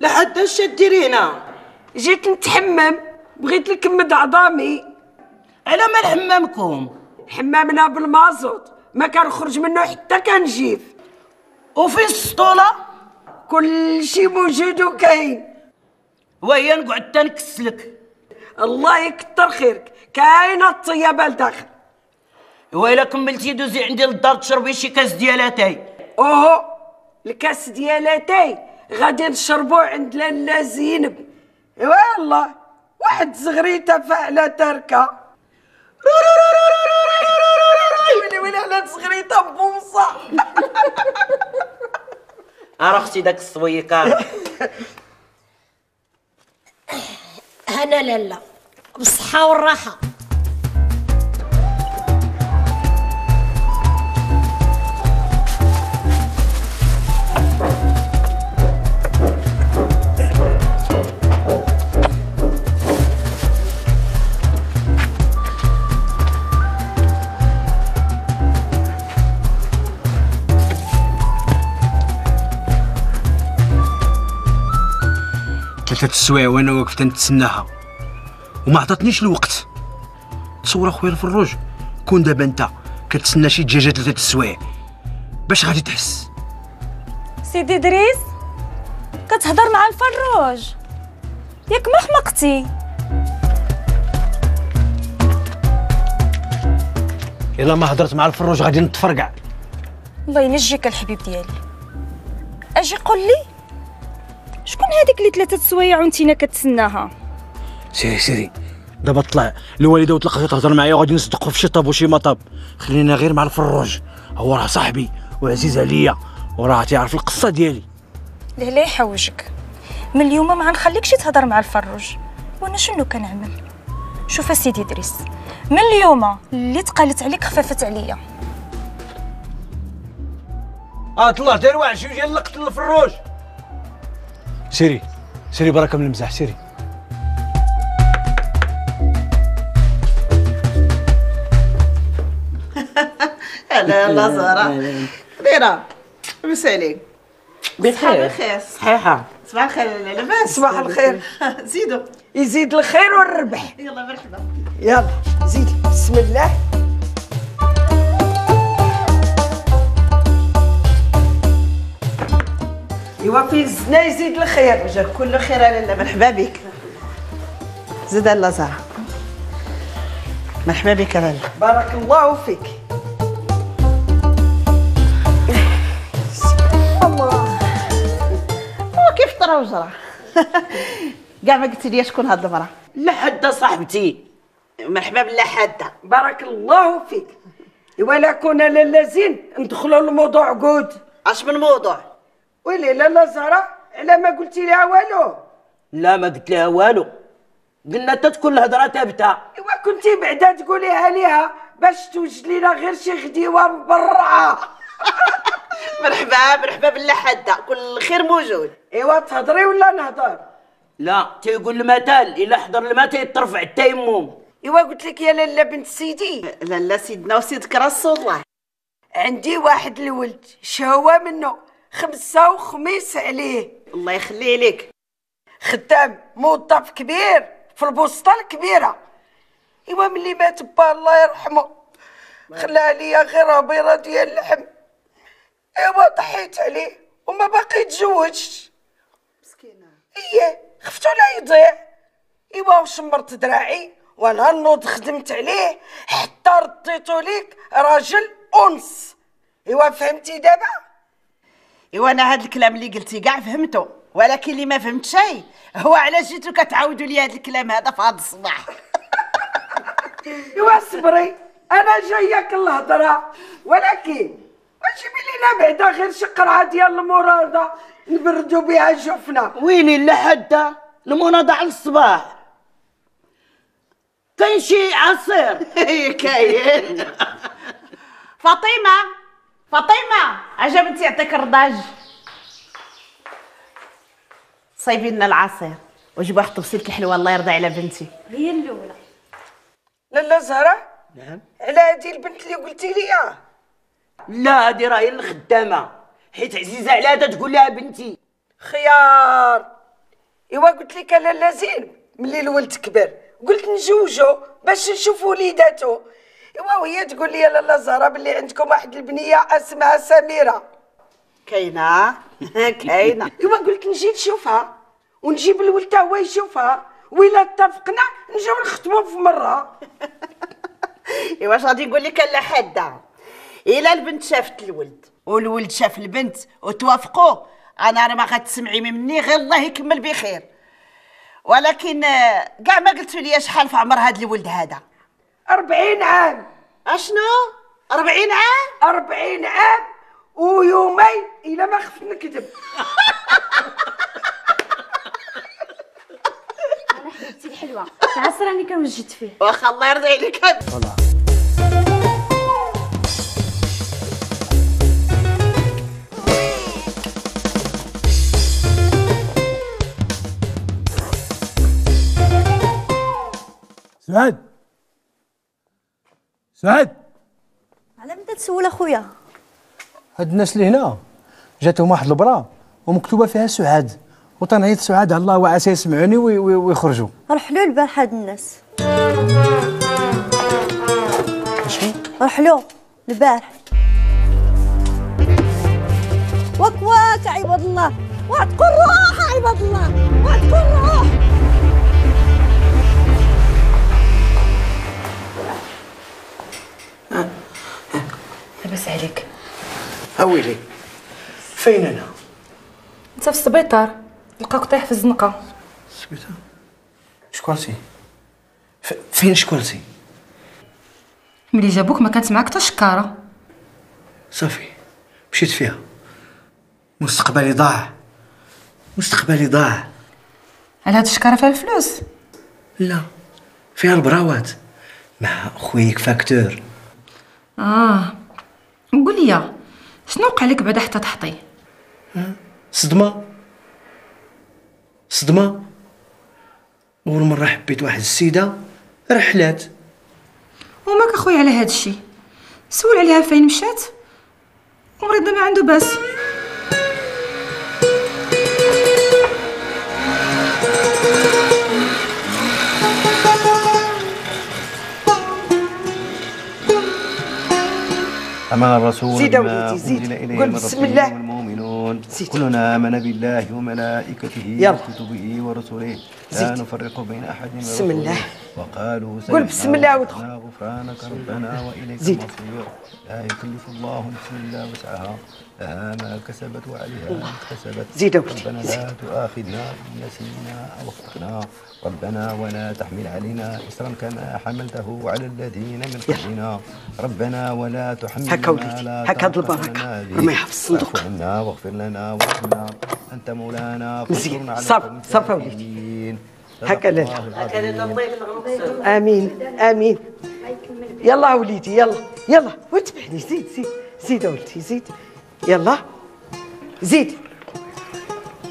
لحد اش ديري هنا؟ جيت نتحمم. بغيت نكمد عظامي. على ما حمامكم حمامنا بالمازوت ما كنخرج منه حتى كنجيف وفين السطولة كل شيء موجود وكاين. وهي نقعد تنكسلك الله يكتر خيرك. كاينة الطيبه لداخل. وإلا كملتي دوزي عندي للدار تشربي شي كاس ديال اتاي أوهو الكاس ديال اتاي غادي نشربو عند لاله زينب. والله واحد زغريته فاعله تركة. ويلي ويلي على صغريته بوصه راه أختي داك الصويكار أنا لا لا بالصحة والراحة. ثلاثة السوايع وأنا واقف تنتسناها وما عطاتنيش الوقت. تصور أخويا الفروج كون دابا أنت كتسنى شي دجاجة ثلاثة السوايع باش غادي تحس؟ سيدي دريس كتهضر مع الفروج ياك ما حمقتي إلا ما هضرت مع الفروج غادي نتفرقع. الله ينجيك الحبيب ديالي. أجي قول لي؟ شكون هذيك اللي ثلاثة سوايع وانتينا كتسناها؟ سيري سيري. دابا طلع. الوالده وتلقى تهضر معايا وغادي نصدقوا في شي طاب وشي مطاب. خلينا غير مع الفروج. هو راه صاحبي وعزيز عليا وراه تيعرف القصة ديالي. ليه لا يحوجك. من اليوم ما غنخليكش تهضر مع الفروج. وأنا شنو كنعمل؟ شوف اسيدي دريس من اليوم اللي تقالت عليك خففت عليا. آه طلع داير واحد شي ديال القتل الفروج سيري سيري بركة من المزاح سيري. [laughs] هلا يلا زهرة. خيرة لاباس عليك صباح الخير. صحيحة. صباح الخير لاباس صباح الخير. [laughs] زيدوا يزيد الخير والربح. يلا مرحبا. يلا زيد بسم الله. ايوا في الزنا يزيد الخير وجهك كله خير لاله مرحبا بك. زيد لاله زهرة. مرحبا بك لاله بارك الله فيك. الله. وكيف طرا وجرى كاع [laughs] ما قلت لي شكون هاد المرأة؟ لا حدا صاحبتي. مرحبا بالله حادة. بارك الله فيك. ايوا لا كنا لاله زين ندخلوا الموضوع قود. أش من موضوع؟ ويلي لاله زهره على ما قلتي لها والو. لا ما قلت لها والو. قلنا تتكون الهضرة ثابتة. إيوا كنتي بعدا تقوليها ليها باش توجد لينا غير شي غديوه مبرعه [laughs] مرحبا مرحبا بالله حاده كل خير موجود. إيوا تهضري ولا نهضر؟ لا تيقول المثل إلا حضر الماء تيترفع التيمم. إيوا قلت لك يا لاله بنت سيدي. لاله سيدنا وسيدك رسول الله. عندي واحد الولد شهوة منه. خمسة وخميس عليه. الله يخليه لك. خدام موظف كبير في البوسطة الكبيرة. إيوا ملي مات با الله يرحمه. خلى ليا غير عبيرة ديال اللحم إيوا ضحيت عليه وما باقي تزوجش مسكينة. إيه خفتو لا يضيع. إيوا وشمرت دراعي وأنا نوض خدمت عليه. حتى رديتو ليك راجل أنس. إيوا فهمتي دابا؟ إيوا أنا هاد الكلام اللي قلتي كاع فهمته ولكن اللي ما فهمت شيء هو علاش جيتو كتعاودوا لي هاد الكلام هذا في هاد الصباح؟ [laughs] إيوا صبري أنا جاياك الهضره ولكن ماشي لينا بعدا غير شي قرعه ديال المرادة نبردو بها جفنا. ويلي لا حدا المناضة على الصباح؟ [laughs] كاين شي عصير كاين. فاطمة؟ فاطمة اجا بنتي يعطيك الرضاج. صايبي لنا العصير وجيب واحد طبسيله الحلوة الله يرضى على بنتي. هي الأولى. لالا زهرة. نعم. على هذه البنت اللي قلتي لي. لا هادي راهي الخدامة. حيت عزيزة عليها تا تقول لها بنتي. خيار. إيوا قلت لك لالا زين ملي الولد كبر. قلت نزوجو باش نشوف وليداتو. إيوا وهي تقول لي لالا زهره باللي عندكم واحد البنية اسمها سميرة. كاينة؟ [laughs] كاينة. [laughs] ايوا قلت نجي نشوفها ونجيب الولد تا هو يشوفها. وإلا اتفقنا نجيو نختمو في مرة. [laughs] إيوا واش غادي نقول لك لا حاده إلا البنت شافت الولد والولد شاف البنت وتوافقوا. أنا راه ما غتسمعي مني غير الله يكمل بخير. ولكن آه، كاع ما قلتوا لي شحال في عمر هذا الولد هذا. 40 عام. أشنو؟ 40 عام؟ 40 عام. ويومين الا ما خفت نكذب. أنا حبيبتي الحلوة. العصير راني كنوجد فيه. واخا الله يرضي عليك. سعد. سعد. على متى تسول أخويا. هاد الناس اللي هنا جاتهم واحد البرا ومكتوبة فيها سعاد. وتنعيط سعاد الله وعسى يسمعوني وي- وي- ويخرجوا. رحلوا البارح هاد الناس. شنو؟ رحلوا البارح. واك واك عباد الله وعتقوا الروح عباد الله الروح لاباس عليك. أويلي فين أنا؟ أنت في السبيطار. لقاك طايح في الزنقة. سبيطار شكوالتي ف- فين شكوالتي ملي جابوك ما كانت معاك حتى شكارة. صافي مشيت فيها. مستقبلي ضاع مستقبلي ضاع على هاد الشكارة فيها الفلوس؟ لا فيها البراوات. مع خويك فاكتور. آه. قول لي شنو وقع لك بعدا حتى تحطي صدمة؟ صدمة؟ أول مرة حبيت واحد السيدة رحلات. وماك اخويا على هاد الشيء سول عليها فين مشات؟ ومريضة ما عنده باس. آمن الرسول زيد وليدي، زيد. قل بسم الله. والمؤمنون كلنا آمن بالله وملائكته. وكتبه ورسله لا. نفرق بين أحد من بسم الله. وقالوا قل بسم الله وأطعنا غفرانك ربنا وإليك. المصير لا يكلف الله نفسا إلا وسعها لها ما كسبت وعليها ما اكتسبت زيد ربنا. لا تؤاخذنا إن نسينا أو أخطأنا. ربنا ولا تحمل علينا إصرا كما حملته على الذين من قبلنا. ربنا ولا تحملنا هكا وليدي، هكا هاد البركة. لنا. رميها في الصندوق. عنا واغفر لنا وارحمنا أنت مولانا مزيان. صافي، صافي الكافرين. هكا صدق لا. الله العظيم. آمين. آمين. يلا وليدي يلا. يلا. واتبعني زيد زيد. زيد ولدي زيد. يلا. زيد.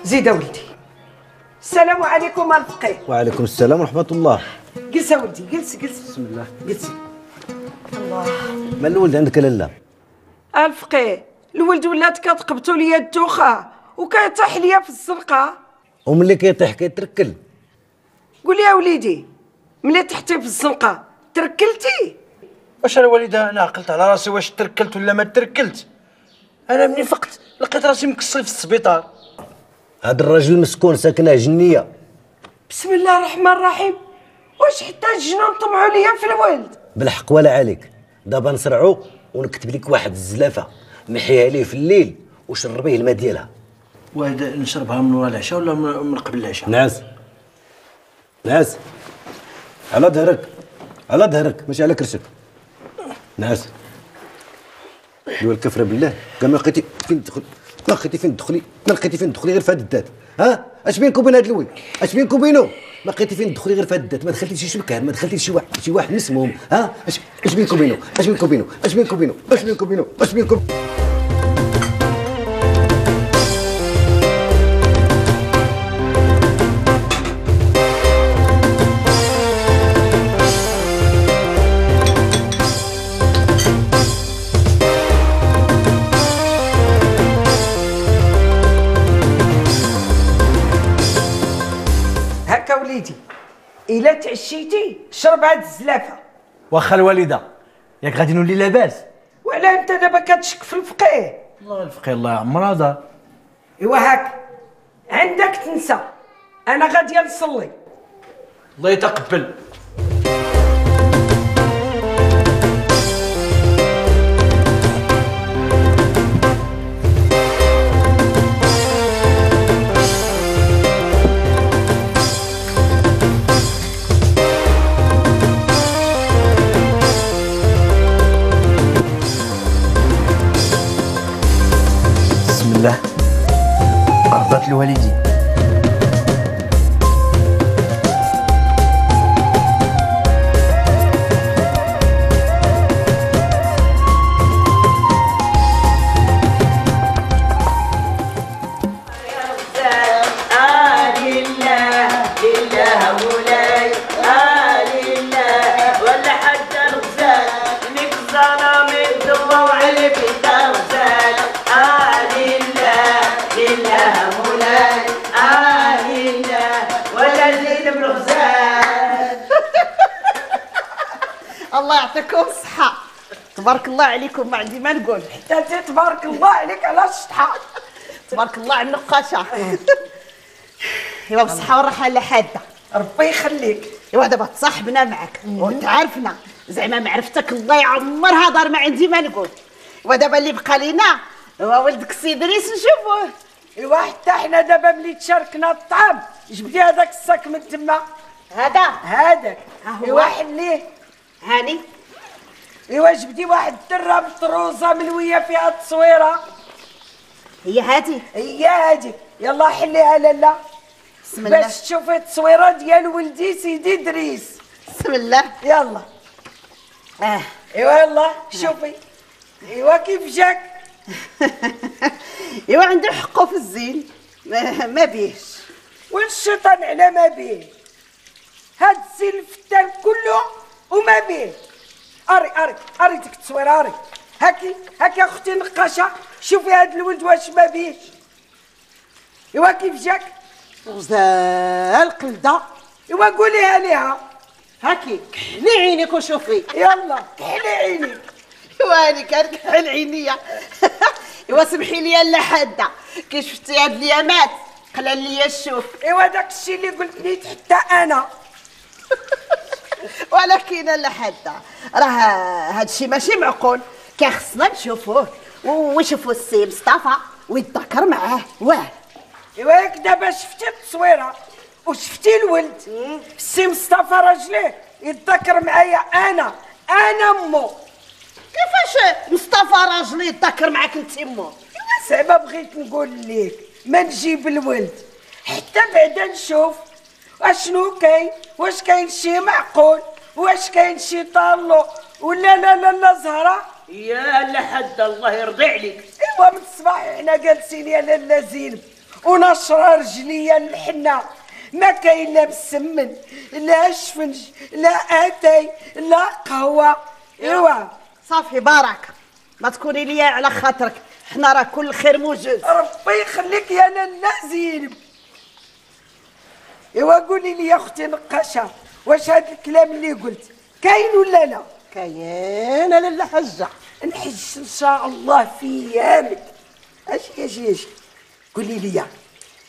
زيد ولدي. السلام عليكم الفقيه وعليكم السلام ورحمة الله. جلس ولدي جلس جلس. بسم الله. جلس. الله. ما الولد عندك لالا الفقيه الولد ولات كتقبطوا ليا الدوخة وكيطيح ليا في الزنقه وملي كيطيح كيتركل. قول يا وليدي ملي تحتي في الزنقه تركلتي؟ واش أنا والده أنا عقلت على راسي واش تركلت ولا ما تركلت؟ أنا مني فقت؟ لقيت راسي مكسي في السبيطار. هذا الراجل مسكون ساكنة جنية. بسم الله الرحمن الرحيم. واش حتى الجنون طمعوا ليا في الولد بالحق ولا عليك. دابا نسرعو ونكتب لك واحد الزلافة. محيها ليه في الليل وشربيه الماء ديالها. واحد نشربها من ورا العشاء ولا من قبل العشاء؟ نعس. نعس. على ظهرك. على ظهرك ماشي على كرشك نعس. دول الكفره بالله. كما لقيتي فين تدخل ما لقيتي فين تدخلي ما لقيتي فين تدخلي غير في هاد الدات ها؟ اش بينك وبين هاد الولد اش بينك وبينه ما لقيتي فين تدخلي غير في هاد الدات ما دخلتي شي شبكه ما دخلتي شي واحد شي واحد مسموم ها؟ اش بينك وبينه اش بينك وبينه اش بينك وبينه اش بينك وبينه اش بينك وبينه إلا تعشيتي شرب هاد الزلافة. واخا الوالدة ياك غادي نولي لاباس. وعلا انت دابا كتشك في الفقيه. الله الفقيه الله يعمرها دار إيوا هاك عندك تنسى. أنا غاديه نصلي. الله يتقبل. أرضات الوالدين الله يعطيكم الصحة تبارك الله عليكم ما عندي ما نقول. حتى انت تبارك الله عليك على الشطحه تبارك الله على النقاشة. ايوا بالصحة والراحة لا حادة. ربي يخليك. ايوا دابا تصاحبنا معك. وتعرفنا زعما معرفتك الله يعمرها دار ما عندي ما نقول. ايوا دابا اللي بقى لينا هو ولدك السي دريس نشوفوه. ايوا حتى حنا دابا ملي تشاركنا الطعام جبدي هذاك الصاك من تما. هذا؟ هذاك. ايوا حليه هاني؟ ايوا جبدي واحد الدره مطروزه ملويه فيها التصويرة. هي هادي؟ هي هادي. يلا حليها لالا بسم الله. باش تشوفي التصويرة ديال ولدي سيدي دريس. بسم الله. يلا. آه. ايوا يلا شوفي. ايوا كيف جاك؟ [laughs] ايوا عنده حقه في الزين. ما, ما بيهش. والشيطان على ما بيه. هاد الزين الفتان كله وما بيه. أري أري أري ديك التصويره أري. هاكي هاكي أختي نقاشة. شوفي هاد الولد واش ما بيهش ايوا كيف جاك؟ غزال قلده ايوا قوليها ليها هاكي كحلي عينيك وشوفي. يلا كحلي عينيك. ايوا أنا كان كحل عينيا. [laughs] ايوا سمحي لي لا حاده كي شفتي هاد اليامات قلال لي الشوف ايوا داك الشيء اللي قلت لي حتى أنا. ولكن لا حاده راه هاد الشيء ماشي معقول. كان خصنا نشوفوه. ونشوفوا السي مصطفى ويتذكر معاه. واه. ايوا ياك دابا شفتي التصويرة؟ وشفتي الولد؟ السي مصطفى راجليه يتذكر معايا أنا. أنا أمو. كيفاش مصطفى راجلي يتذكر معاك أنت أمو؟ زعما بغيت نقول لك ما نجيب الولد. حتى بعدا نشوف. أشنو كاين؟ واش كاين شي معقول؟ واش كاين شي طالو؟ ولا لا لا لا زهرة؟ يا لحد الله يرضي عليك. إيوا من الصباح حنا جالسين يا لالا زينب ونشرى رجليا الحنة. ما كاين لا مسمن لا شفنج لا اتاي لا قهوة. إيوا. صافي بركه ما تكوني ليا على خاطرك. حنا راه كل خير موجود. ربي يخليك يا لالا زينب إيوا قولي لي يا أختي نقاشه واش هاد الكلام اللي قلت؟ كاين ولا لا؟ كاين لالا حجه نحج إن شاء الله في ايامك اش اش اش قولي لي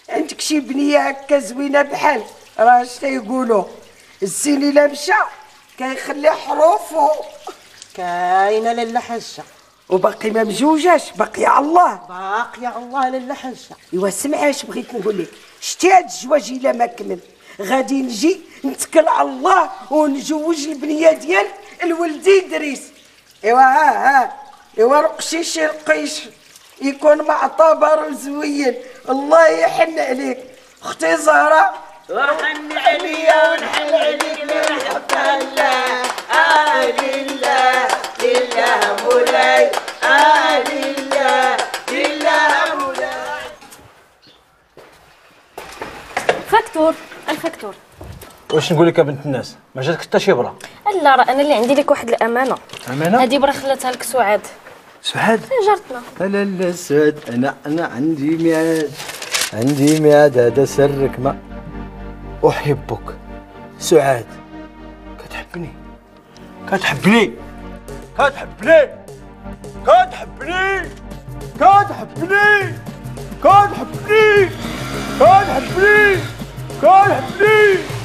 عندك شي بنية هكا زوينة بحال؟ راه اش تيقولوا؟ الزين إلا مشى كيخلي حروفه. كاينة لاله حجه وباقي ما مجوجاش باقي على الله. باقي على الله لاله حجه إيوا سمعي اش بغيت نقول لك. شتي هاد الزواج إلا ما كمل. غادي نجي نتكل على الله ونجوج البنية ديال الولدي دريس إيوا ها ها. إيوا رقشيش رقيش. يكون معتبر وزوين الله يحن عليك. أختي زهرة. وحن عليا ونحل عليك للحب الله. آه لله لله مولاي. آه لله فاكتور الفاكتور. واش نقول لك يا بنت الناس؟ ما جاتك حتى شي برا. لا راه أنا اللي عندي لك واحد الأمانة. أمانة؟ هذه برا خلاتها لك سعاد. سعاد؟ جارتنا. لا لا سعاد أنا أنا عندي ميعاد. عندي ميعاد هذا سرك ما أحبك. سعاد كتحبني؟ كتحبني؟ كتحبني؟ كتحبني؟ كتحبني؟ كتحبني؟ كتحبني؟ God, please!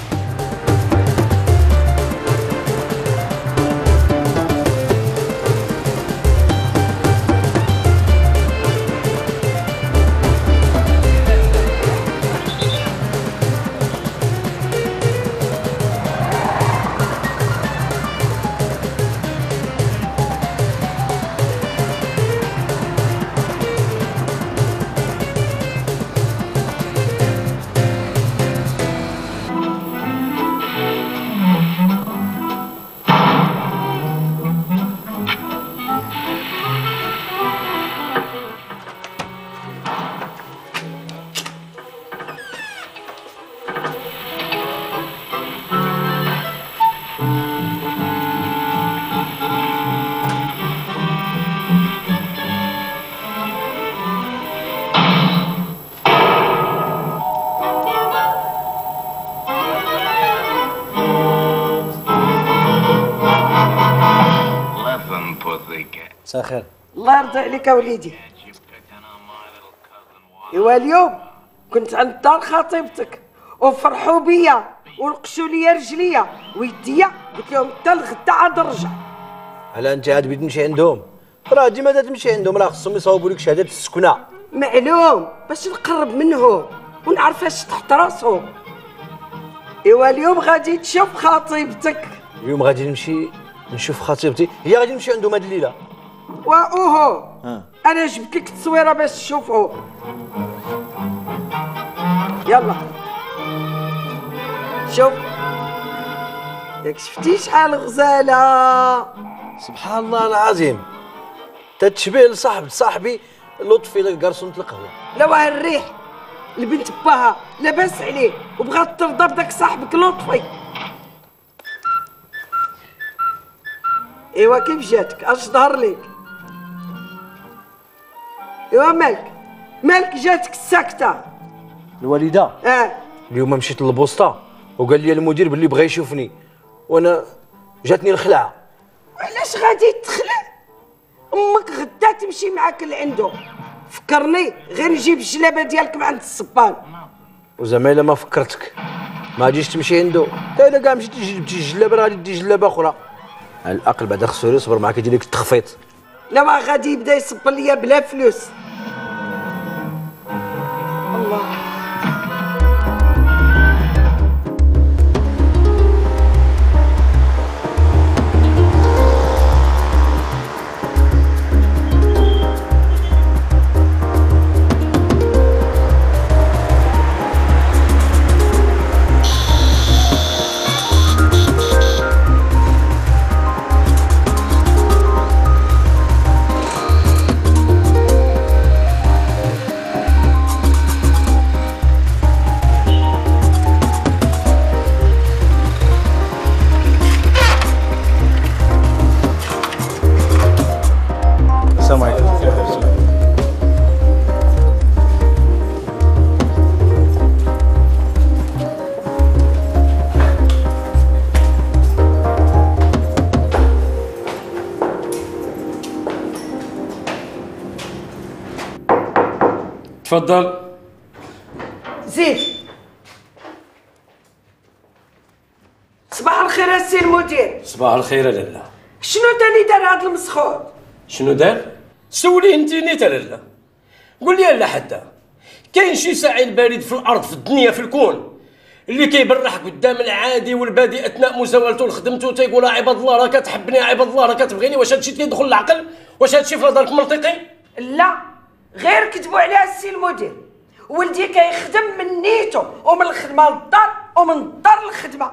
مساء الخير. الله يرضي عليك وليدي. إيوا اليوم كنت عند دار خطيبتك. وفرحوا بيا ونقشوا لي رجليا. ويديا قلت لهم حتى الغدا عاد نرجع. على انت عاد بغيت تمشي عندهم. راه ديما تمشي عندهم راه خصهم يصاوبوا لك شهادة السكنه معلوم باش نقرب منهم ونعرف اش تحت راسهم. إيوا اليوم غادي تشوف خطيبتك. اليوم غادي نمشي نشوف خطيبتي. هي غادي نمشي عندهم هاد الليلة. واوهو أنا جبت لك التصويره باش تشوفوا يلا شوف ياك شفتي شحال غزاله سبحان الله العظيم تتشبه لصاحب صاحبي لطفي لقرصونة القهوه لا واه الريح البنت باها لاباس عليه وبغات ترضى بداك صاحبك لطفي ايوا كيف جاتك اش ظهر لك ايوا مالك مالك جاتك الساكتة. الوالدة؟ آه. اليوم مشيت للبوسطة وقال لي المدير باللي بغى يشوفني. وأنا جاتني الخلعة. علاش غادي تخلع؟ أمك غدا تمشي معاك لعندو. فكرني غير نجيب الجلابة ديالك من عند الصبان. وزعما إلا ما فكرتك ما غاديش تمشي عنده حتى إلا كاع مشيتي جبتي جلابة راه غادي دي جلابة أخرى. على الاقل بعدا خصو يصبر معاك يدير لك التخفيط ما غادي يبدا يصب ليا بلا فلوس. الله. تفضل. زيد. صباح الخير السي المدير. صباح الخير يا لاله شنو تاني دار هاد المسخوط شنو دار؟ سولي انت نيت يا لاله قول لي لا حدا كاين شي ساعي بريد في الأرض في الدنيا في الكون اللي كيبرح قدام العادي والبادي أثناء مزاولته لخدمته تيقول عباد الله راه كتحبني عباد الله راه كتبغيني واش هادشي تيدخل العقل واش هادشي في نظرك منطقي؟ لا. غير كذبوا عليه السي المدير. ولدي كيخدم من نيتو ومن الخدمة للدار ومن الدار للخدمه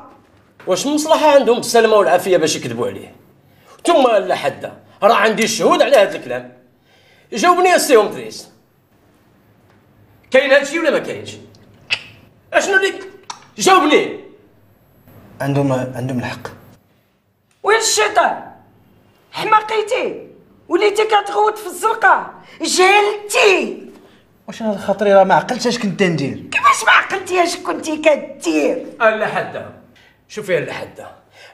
واش مصلحه عندهم بالسلامة والعافية باش يكذبوا عليه؟ ثم لا حدا راه عندي الشهود على هذا الكلام. جاوبني يا سي مدريس كاين هادشي ولا ما كاينش؟ أشنو اللي جاوبني. عندهم عندهم الحق. وين الشيطان. حماقيتي. وليتي كتغوت في الزرقاء. جهلتي واش أنا خاطري راه ما عقلتش اش كنت ندير؟ كيفاش ما عقلتي اش كنتي كدير؟ الا حدا شوفي الا حدا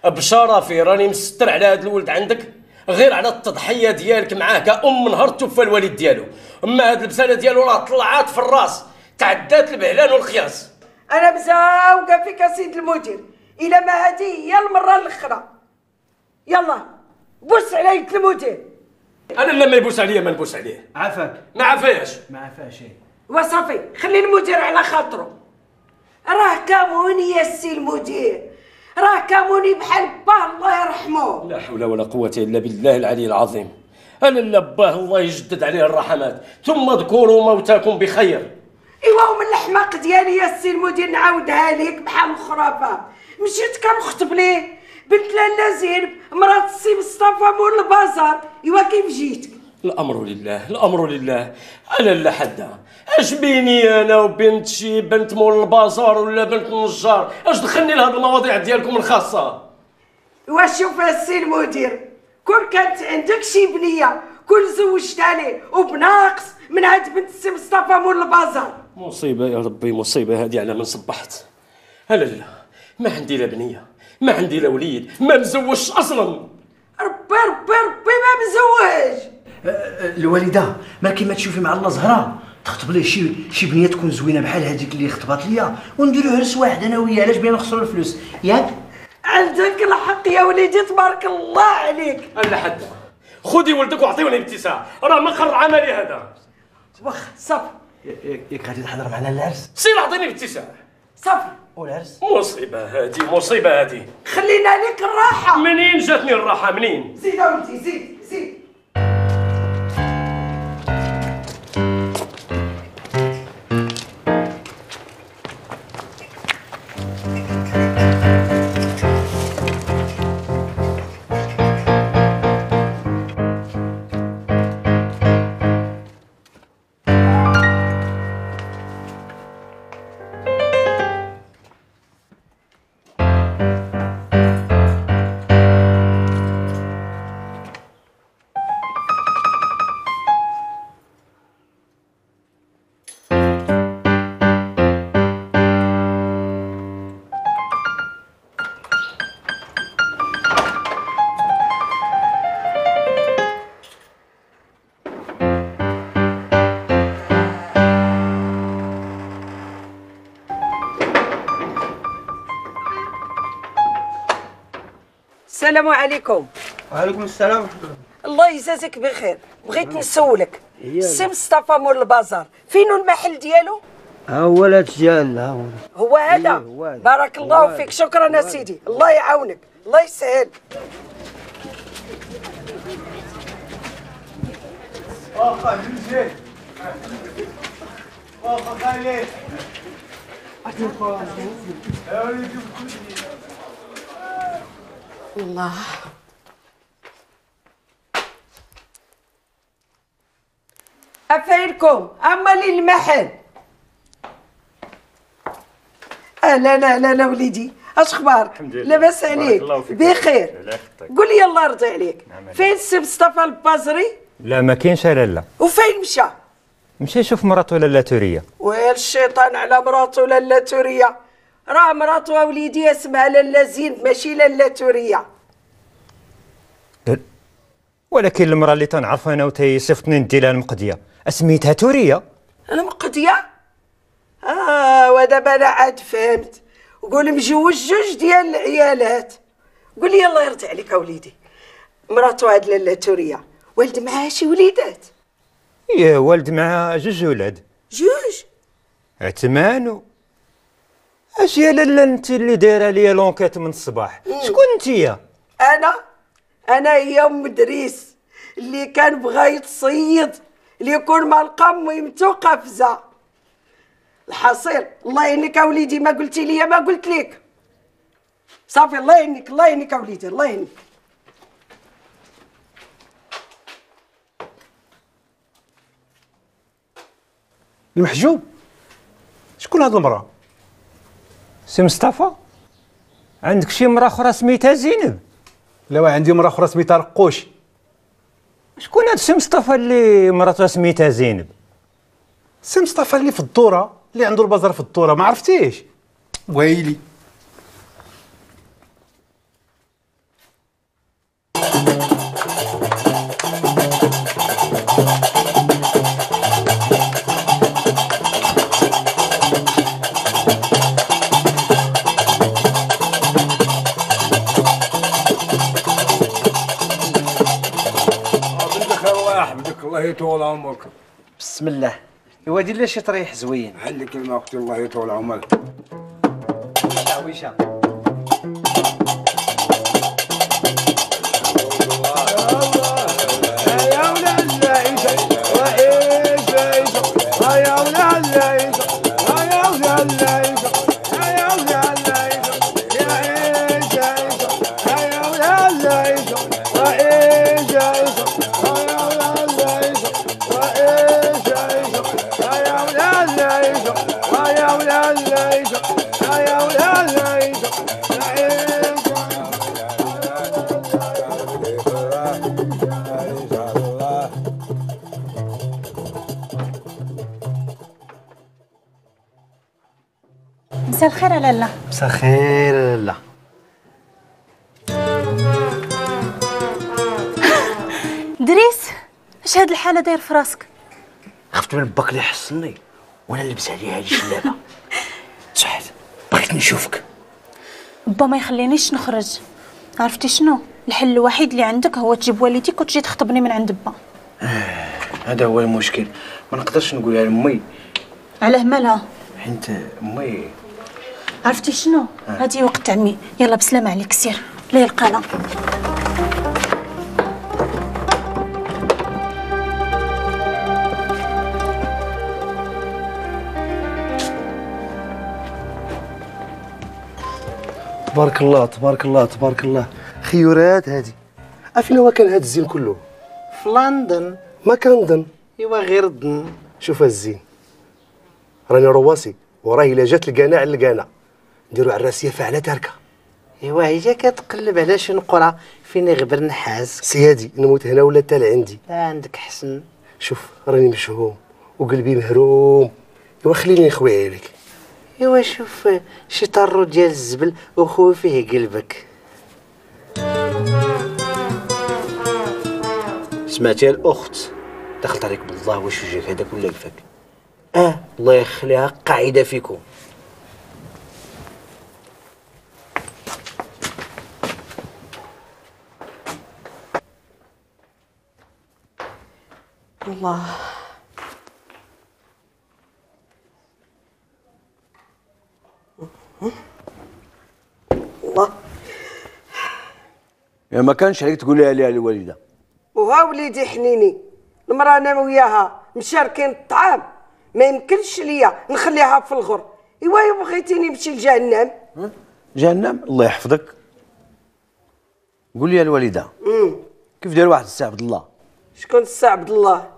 بشرفي راني مستر على هذا الولد عندك غير على التضحية ديالك معاه كأم نهار توفى الوالد ديالو. أما هاد البسالة ديالو راه طلعات في الراس تعدات البهلان والخياس أنا مزاوقة فيك سيد المدير. إلا ما هذه هي المره الأخرى. يلا بوس على يد المدير. أنا لما يبوس عليا ما نبوس عليه عافاك ما عفاياش ما عفاش. وصافي خلي المدير على خاطره. راه كاموني يا سي المدير. راه كاموني بحال باه الله يرحمه. لا حول ولا قوة إلا بالله العلي العظيم. أنا لباه الله يجدد عليه الرحمات. ثم اذكروا موتاكم بخير. إيوا ومن الحماق ديالي يا سي المدير نعاودها لك بحال الخرافه مشيت كنخطب ليه؟ بنت لاله زينب مرات السي مصطفى مول البازار. إيوا كيف جيتك؟ الأمر لله الأمر لله. أنا لا حدا أش بيني أنا وبنت شي بنت مول البازار ولا بنت النجار أش دخلني لهاد المواضيع ديالكم الخاصة؟ إيوا شوف يا سي المدير كون كانت عندك شي بنية كون زوجت عليه وبناقص من عند بنت السي مصطفى مول البازار. مصيبة يا ربي مصيبة هذه على من صبحت. أنا لا ما عندي لا بنية. ما عندي لا وليد ما مزوجش أصلا. ربي ربي ربي ما مزوج. الوالدة ما كيما تشوفي مع الله زهرة تخطب ليه شي شي بنية تكون زوينة بحال هذيك اللي خطبات ليا ونديرو عرس واحد أنا وياه علاش بينا نخسروا الفلوس؟ ياك؟ عندك الحق يا وليدي تبارك الله عليك. ألا حدا خذي ولدك وأعطيوني باتساع راه مقر عملي هذا. واخا صافي. ياك غادي تحضر معنا العرس سير أعطيني باتساع صافي. والعرس مصيبة هذه مصيبة هذه خلينا لك الراحه منين جاتني الراحة؟ منين؟ زيد يا ولدي زيد زيد. السلام عليكم. وعليكم السلام ورحمة الله. الله يجازيك بخير. بغيت نسولك. السي مصطفى مول البازار. فين المحل ديالو؟ ها هو لا تجال ها هو. هو هذا. بارك الله. فيك. شكرا يا. سيدي الله يعاونك. الله يسهل. واخا جوجي واخا خليل الله. أفايلكم أما لي المحل أهلا لا لا وليدي أش أخبارك. لاباس عليك. بخير. قول لي الله يرضي عليك. نعم. فين السي مصطفى البازري لا ما كاينش لا لا. وفين مشى؟ مشى يشوف مراته لاله تورية. ويل الشيطان على مراته لاله تورية. راه مراته وليدي اسمها لاله زين ماشي لاله توريه ولكن المرأة اللي تنعرف أنا وتي صفتني ندي لها المقدية أسميتها توريه أنا مقضيه آه ودابا أنا عاد فهمت. وقول مجوج جوج ديال العيالات. قول لي الله يرضي عليك اوليدي مراتو هاد لاله توريه والد معاها شي وليدات؟ يا والد مع جوج ولاد. جوج؟ عثمان اش يا لاله انت اللي دايره ليا لونكيت من الصباح؟ شكون انتيا أنا؟ أنا هي ام دريس اللي كان بغا يتصيد اللي يكون ما لقى ميمتو قفزة. الحصيل الله يهنيك اوليدي ما قلتي لي ما قلت لك. صافي الله يهنيك الله يهنيك اوليدي الله يهنيك. المحجوب؟ شكون هاد المرأة؟ سي مصطفى؟ عندك شي مرا أخرى سميتها زينب؟ لا عندي مراه أخرى سميتها رقوش. شكون هاد سي مصطفى اللي مراتو سميتها زينب؟ سي مصطفى اللي في الدورة اللي عنده البازار في الدورة ما عرفتيش؟ ويلي. الله يطول عمرك. بسم الله. إيوا دير لي شي طريح زوين. عليك كلمة أختي الله يطول عمرك. مساء الخير يا لاله مساء الخير لا [laughs] دريس اش هاد الحالة داير في راسك؟ خفت من باك اللي يحصلني وأنا لبس عليها هاد الجلابة. [laughs] صحيت بغيت نشوفك. با ما يخلينيش نخرج. عرفتي شنو؟ الحل الوحيد اللي عندك هو تجيب والديك وتجي تخطبني من عند با هذا هو المشكل. ما نقدرش نقولها لامي علاه مالها؟ حيت أمي عرفتي شنو؟ هادي وقت عمي. يلا بسلامة عليك سير. لا يلقانا تبارك الله تبارك الله تبارك الله. خيورات هادي. عارفين هو كان هاد الزين كله في لندن ما كنظن إيوا غير الظن شوف الزين. راني رواسي. وراه الا جات القناع للقنا نديرو على الراسية فعلا تاركه إيوا هي كتقلب على شي نقرة فين يغبر نحاس. سيادي نموت هنا ولا تال عندي لا عندك حسن. شوف راني مشهوم وقلبي مهروم. إيوا خليني نخوي عليك. إيوا شوف شي طرو ديال الزبل وخوي فيه قلبك. سمعتي الأخت؟ دخلت عليك بالله واش وجهك هذاك ولا كفاك أه الله يخليها قاعدة فيكم. الله. الله. يا ما كانش عليك تقولي عليها الوالده وها وليدي حنيني. المرأة أنا وياها مشاركين الطعام ما يمكنش ليا نخليها في الغر. إيوا بغيتيني نمشي لجهنم. جهنم؟ الله يحفظك. قول لي يا الوالدة. كيف داير واحد السي عبد الله؟ شكون السي عبد الله؟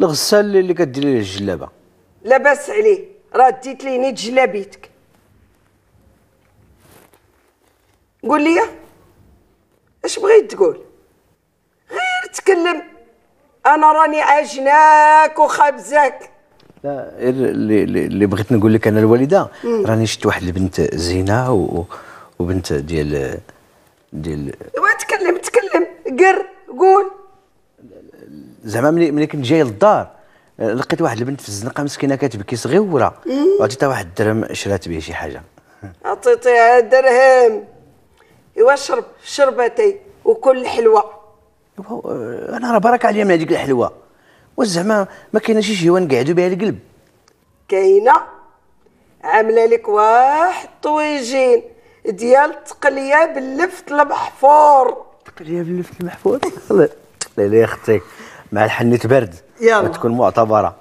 الغسال اللي كدير ليه الجلابة. لاباس عليه. راه ديت لي نيت جلابيتك. قول لي. اش بغيت تقول؟ غير تكلم. أنا راني عاجناك وخابزاك لا اللي, اللي بغيت نقول لك أنا الوالدة. راني شفت واحد البنت زينة و... وبنت ديال ديال ايوا تكلم تكلم. قر قول. زعما ملي ملي كنت جاي للدار آه، لقيت واحد البنت في الزنقة مسكينة كتبكي صغيره مم. وعطيتها واحد الدرهم شرات به شي حاجة. عطيتيها درهم إيوا شرب شربتي وكل حلوة. أنا راه برك عليا من هذيك الحلوة. واش زعما ما كايناش شي شيوه نقعدوا بها القلب. كاينة. عاملة لك واحد طويجين ديال التقليه باللفت المحفور. تقريبا باللفت المحفوظ [laughs] لا لا يا أختي. مع الحنيت برد يلا. تكون معتبرة.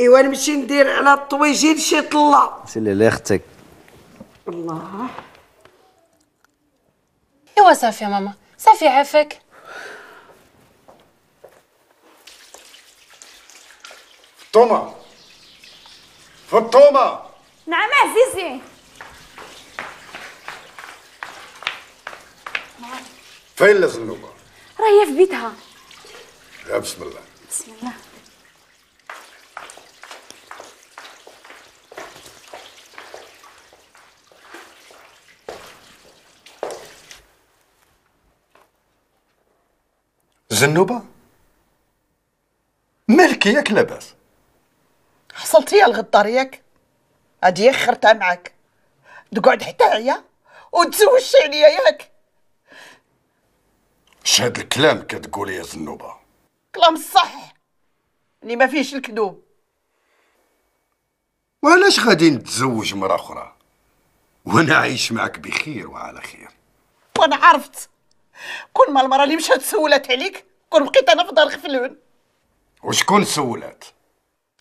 إيوا نمشي ندير على الطويجين شي طلة. سي لا يا أختي الله. إيوا صافي يا ماما. صافي عافاك. فطومة فطومة نعم عزيزي. فين الزنوبة؟ راهي في بيتها. يا بسم الله. بسم الله. زنوبة؟ مالك ياك لاباس. حصلتي يا الغدار ياك. هادي خرتها معاك. تقعد حتى هي وتزوجتي عليا ياك. اش هاد الكلام كتقولي يا زنوبة. كلام الصح اللي ما فيهش الكذوب. وعلاش غادي نتزوج مرة أخرى؟ وأنا عايش معك بخير وعلى خير. وأنا عرفت. كل ما المرة اللي مشات سولت عليك كون بقيت أنا في دار خفلون وشكون سولات؟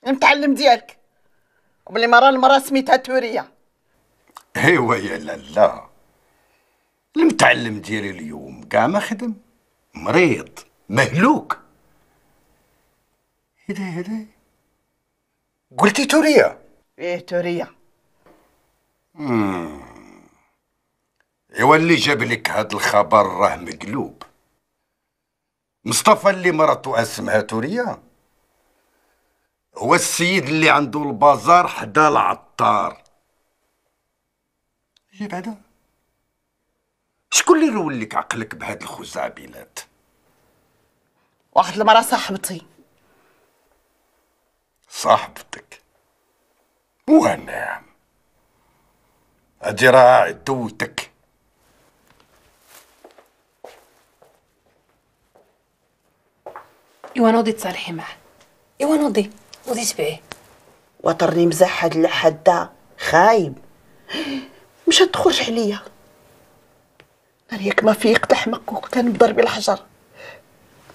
المتعلم ديالك. وبلي مرة المرة سميتها تورية. ايوا يا لالا المتعلم ديالي اليوم كاع ما خدم. مريض. مهلوك. هدا هدا قلتي توريا إيه تورية. مم. إيوا اللي جاب لك هاد الخبر راه مقلوب. مصطفى اللي مرته اسمها توريا هو السيد اللي عنده البازار حدا العطار. جي بعدا. شكون اللي رول لك عقلك بهاد الخزعبلات واحد المرة صاحبتي. صاحبتك. ونعم هادي راه عدوتك إيوا نوضي تصالحي معاه إيوا نوضي. نوضي تبعيه وطرني مزح هاد الحدا خايب. مشات تخرج عليا. أنا ياك ما فيق تحمق وكان بضربي الحجر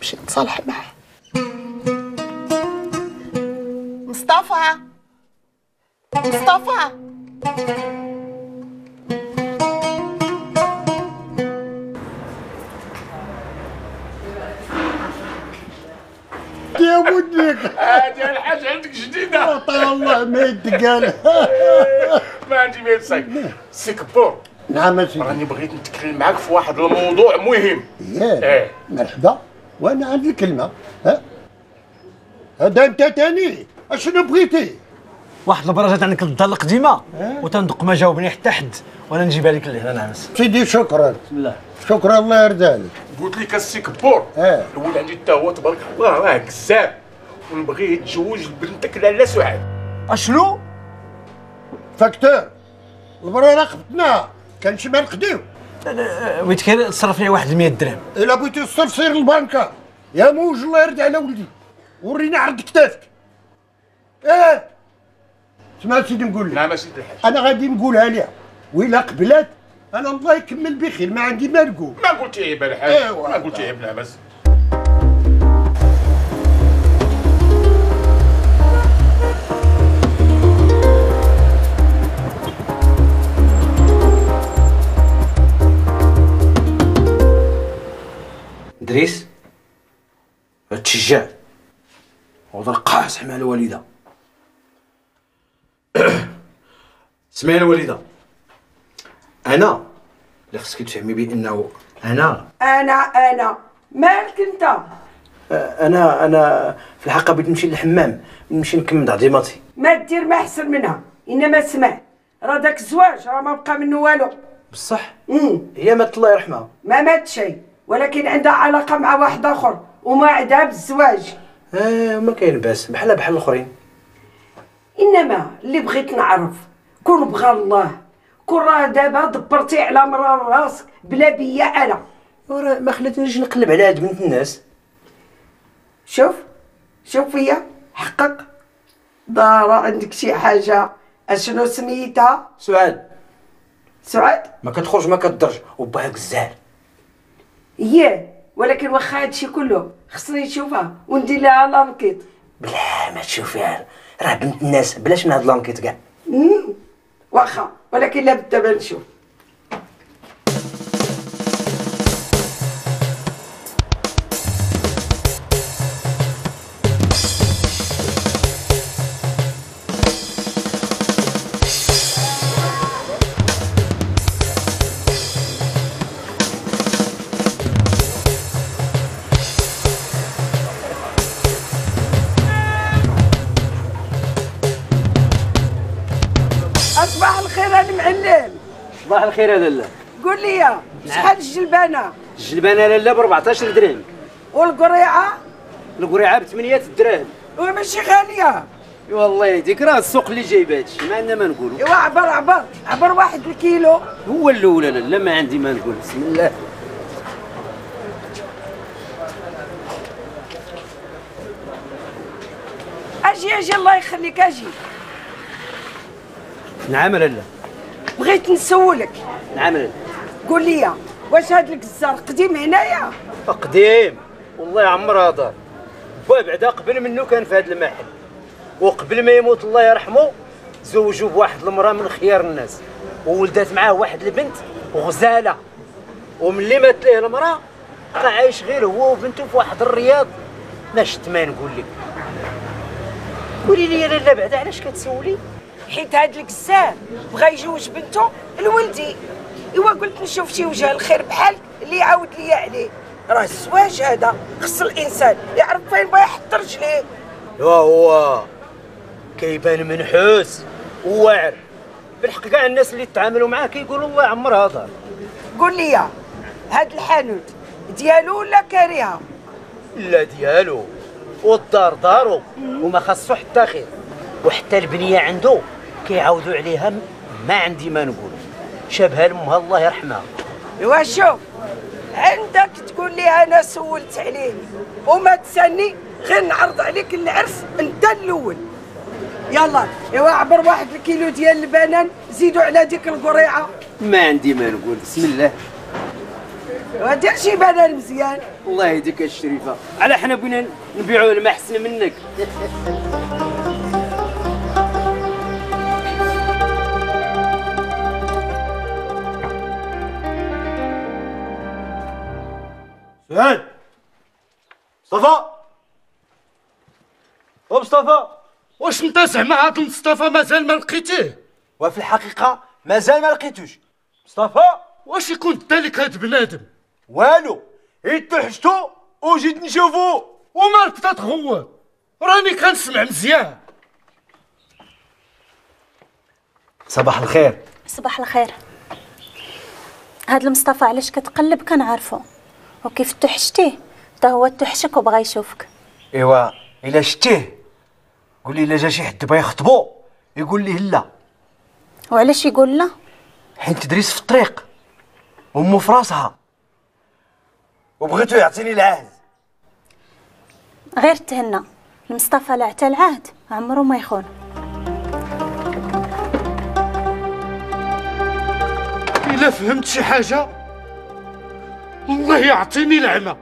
مشيت نتصالح معاه مصطفى. مصطفى. يا وديك هادي الحاجة عندك جديدة. والله الله ما يتقال ما عندي ما يتصيق سي كبور نعم سيدي. راني بغيت نتكلم معاك في واحد الموضوع مهم. ياه إيه. مرحبا. وأنا عندي الكلمة. ها؟ هذا أنت تاني. أشنو بغيتي؟ واحد البرا جات عندك الدار القديمة وتندق ما جاوبني حتى حد وأنا نجيبها لك لهنا نعس. سيدي شكرا. بسم الله شكرا الله يرضى عليك. قلت لك السي كبور آه الولد عندي حتى هو تبارك الله راه كذاب. ونبغي يتزوج بنتك لاله سعاد. أشنو؟ فاكتور البرا رقبتنا كان شي ما نقديو بغيت غير تصرف لي واحد 100 درهم. إلا بغيتي تصرف سير البنكة. يا موج الله يرضي على ولدي. ورينا عرض كتافك آه سمع سيدي نقول لك نعم سيدي. الحاج أنا غادي نقولها لها وإلا قبلت أنا الله يكمل بخير ما عندي ما نقول. ما قلت عيب الحاج إيوا. ما قلت عيب نعمس دريس تشجع وضر قاصح مع الوالدة. [coughs] اسمعي الوالده أنا اللي خصك تفهمي بانه أنا. أنا أنا. مالك أنت؟ أنا أنا في الحقيقة بغيت نمشي للحمام نمشي نكمل عظيماتي ما دير ما أحسن منها. إنما اسمع راه داك الزواج راه ما بقى منه والو. بصح. امم هي مات الله يرحمها. ما مات شيء ولكن عندها علاقة مع واحد آخر وما عندها بالزواج. آه ما كاين باس. بحالها بحال الآخرين. إنما اللي بغيت نعرف كون بغى الله كون راه دابا دبرتي على مرار راسك بلا بيا أنا. وراه ما خلاتنيش نقلب على هاد بنت الناس. شوف شوف فيا حقق دارا عندك شي حاجة؟ أشنو سميتها؟ سعاد. سعاد؟ ما كتخرج ما كتدرج وباها كزال ياه ولكن واخا هادشي كله خصني نشوفها وندير لها لانكيت بلا ما تشوفيها. راه بنت الناس بلاش من هاد لانكيت كاع. واخا ولكن لابد دابا نشوف أصبح الخير المعلم. صباح الخير يا لاله قول لي شحال الجلبانة؟ الجلبانة لاله ب 14 درهم. والقريعة؟ القريعة ب 8 دراهم وماشي غالية. والله يهديك راه السوق اللي جايب هادشي ما عندنا ما نقولوا أيوا عبر عبر عبر واحد الكيلو. هو الاولى لا ما عندي ما نقول. بسم الله. أجي أجي الله يخليك أجي. نعم لاله بغيت نسولك. نعم لاله قول لي واش هاد الكزار قديم هنايا؟ قديم. والله عمرها دار با بعدا قبل منه كان في هذا المحل؟ وقبل ما يموت الله يرحمه زوجوا بواحد المرأة من خيار الناس. وولدات معاه واحد البنت غزالة. وملي مات ليه المرأة بقى عايش غير هو وبنته في واحد الرياض. ما شت ما نقول لك. قولي لي يا لاله بعدا علاش كتسولي؟ حيت هاد الكزار بغى يجوج بنته لولدي ايوا قلت نشوف شي وجه الخير بحالك اللي يعاود لي عليه. راه الزواج هذا خص الإنسان يعرف فين بغا يحط رجليه. هو كيبان منحوس وواعر. بالحق كاع الناس اللي تعاملوا معاه كيقولوا الله يعمرها دار قول لي هاد الحانوت ديالو ولا كاريها؟ لا ديالو. والدار دارو. وما خاصو حتى خير. وحتى البنية عنده. كيعاودوا عليها ما عندي ما نقول شابها لامها الله يرحمها ايوا شوف عندك تقول لي أنا سولت عليه وما تسني غير نعرض عليك العرس أنت الأول. يلا ايوا عبر واحد الكيلو ديال البنان زيدوا على ديك القريعة. ما عندي ما نقول. بسم الله. ايوا دير شي بنان مزيان. الله يهديك الشريفه على حنا بغينا نبيعوا لما احسن منك. سعاد مصطفى. أو مصطفى. واش انت زعما هاد مصطفى مازال ما لقيتيه؟ وفي الحقيقة مازال ما لقيتوش. مصطفى. واش يكون ذلك هاد بنادم؟ والو اتحشتو وجيت نشوفو. ومالك تتغوط راني كنسمع مزيان. صباح الخير. صباح الخير. هاد المصطفى علاش كتقلب كنعرفو؟ وكيف تحشتيه حتى هو تحشك وبغى يشوفك. إيوا إلا شتيه. قول لي إلا جا شي حد بغا يخطبو يقول ليه لا. وعلاش يقول لا؟ حين تدريس في الطريق امه في راسها. وبغيتو يعطيني العهد. غير تهنى. المصطفى لا عتا العهد عمرو ما يخون. إلا فهمت شي حاجة؟ الله يعطيني العمى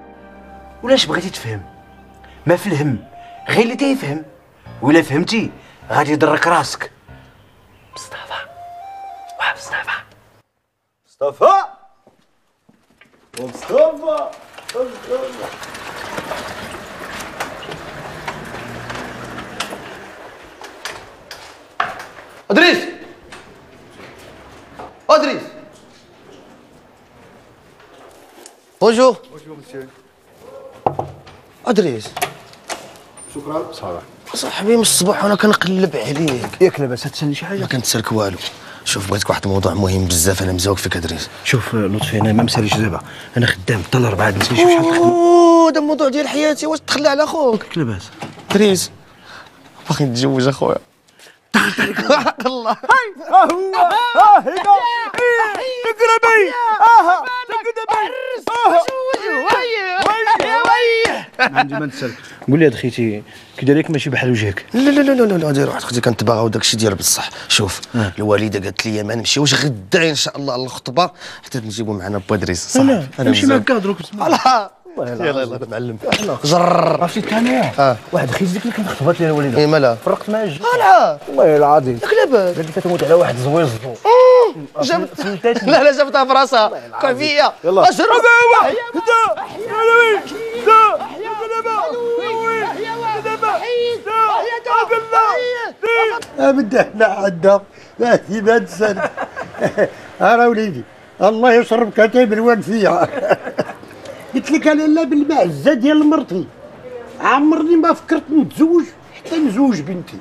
ولاش بغيتي تفهم؟ ما في الهم غير اللي تيفهم. ولا فهمتي غادي يضرك راسك. مصطفى واه مصطفى. مصطفى! مصطفى! ادريس أدريس! bonjour bonjour monsieur ادريس شكرا صراحة صاحبي من الصباح وأنا كنقلب عليك ياك لاباس تسالني شي حاجة ما كنتسالك والو شوف بغيتك واحد الموضوع مهم بزاف أنا مزوق فيك ادريس شوف لطفي أنا ما مساليش دابا أنا خدام حتى الاربعه نسيت نشوف شحال تخدم اوه هذا الموضوع ديال حياتي واش تخلى على خوك لاباس ادريس باغي نتزوج اخويا الله ها هو ها هنا تقربي أها تقربي ما عندي ما نسالك قول لي هاد خيتي كي ماشي بحال وجهك. لا لا لا لا لا داير واحد أختي كانت باغا وداك الشيء ديال بصح. شوف الوالدة قالت لي ما نمشيوش غدا إن شاء الله للخطبه حتى نجيبو معنا بادريس صح. لا نمشي معاك كاع دروك لا يلا يلا معلم جر عرفتي الثانية آه واحد خيت ديك اللي كانت خطبات ليها الوالده اي مالا فرقت معاه الجد لا والله العظيم ياك لاباس قال لي كتموت على واحد زوير زو جابت لا لا جابتها في راسها كافيه يلا. اجر ابدا إحنا عندنا هذه ما نسال ارى وليدي الله يشرب كتاب الوان فيها قلت لك أنا لا بالمعزه ديال مرتي عمرني ما فكرت نتزوج حتى نزوج بنتي.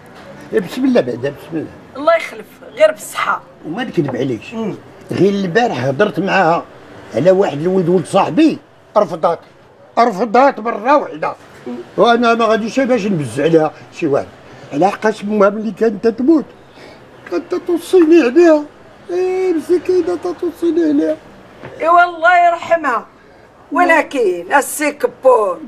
بسم الله بعدا بسم الله. الله يخلف غير بالصحة وما نكذب عليكش غير البارح هضرت معاها على واحد الولد ولد صاحبي. رفضات رفضات مرة واحدة وأنا ما غاديش باش نبز عليها شي واحد. على حقاش امها ملي كانت تموت. كانت توصيني عليها. إيه مسكينة توصيني عليها. ايوا الله يرحمها. ولكن السكبور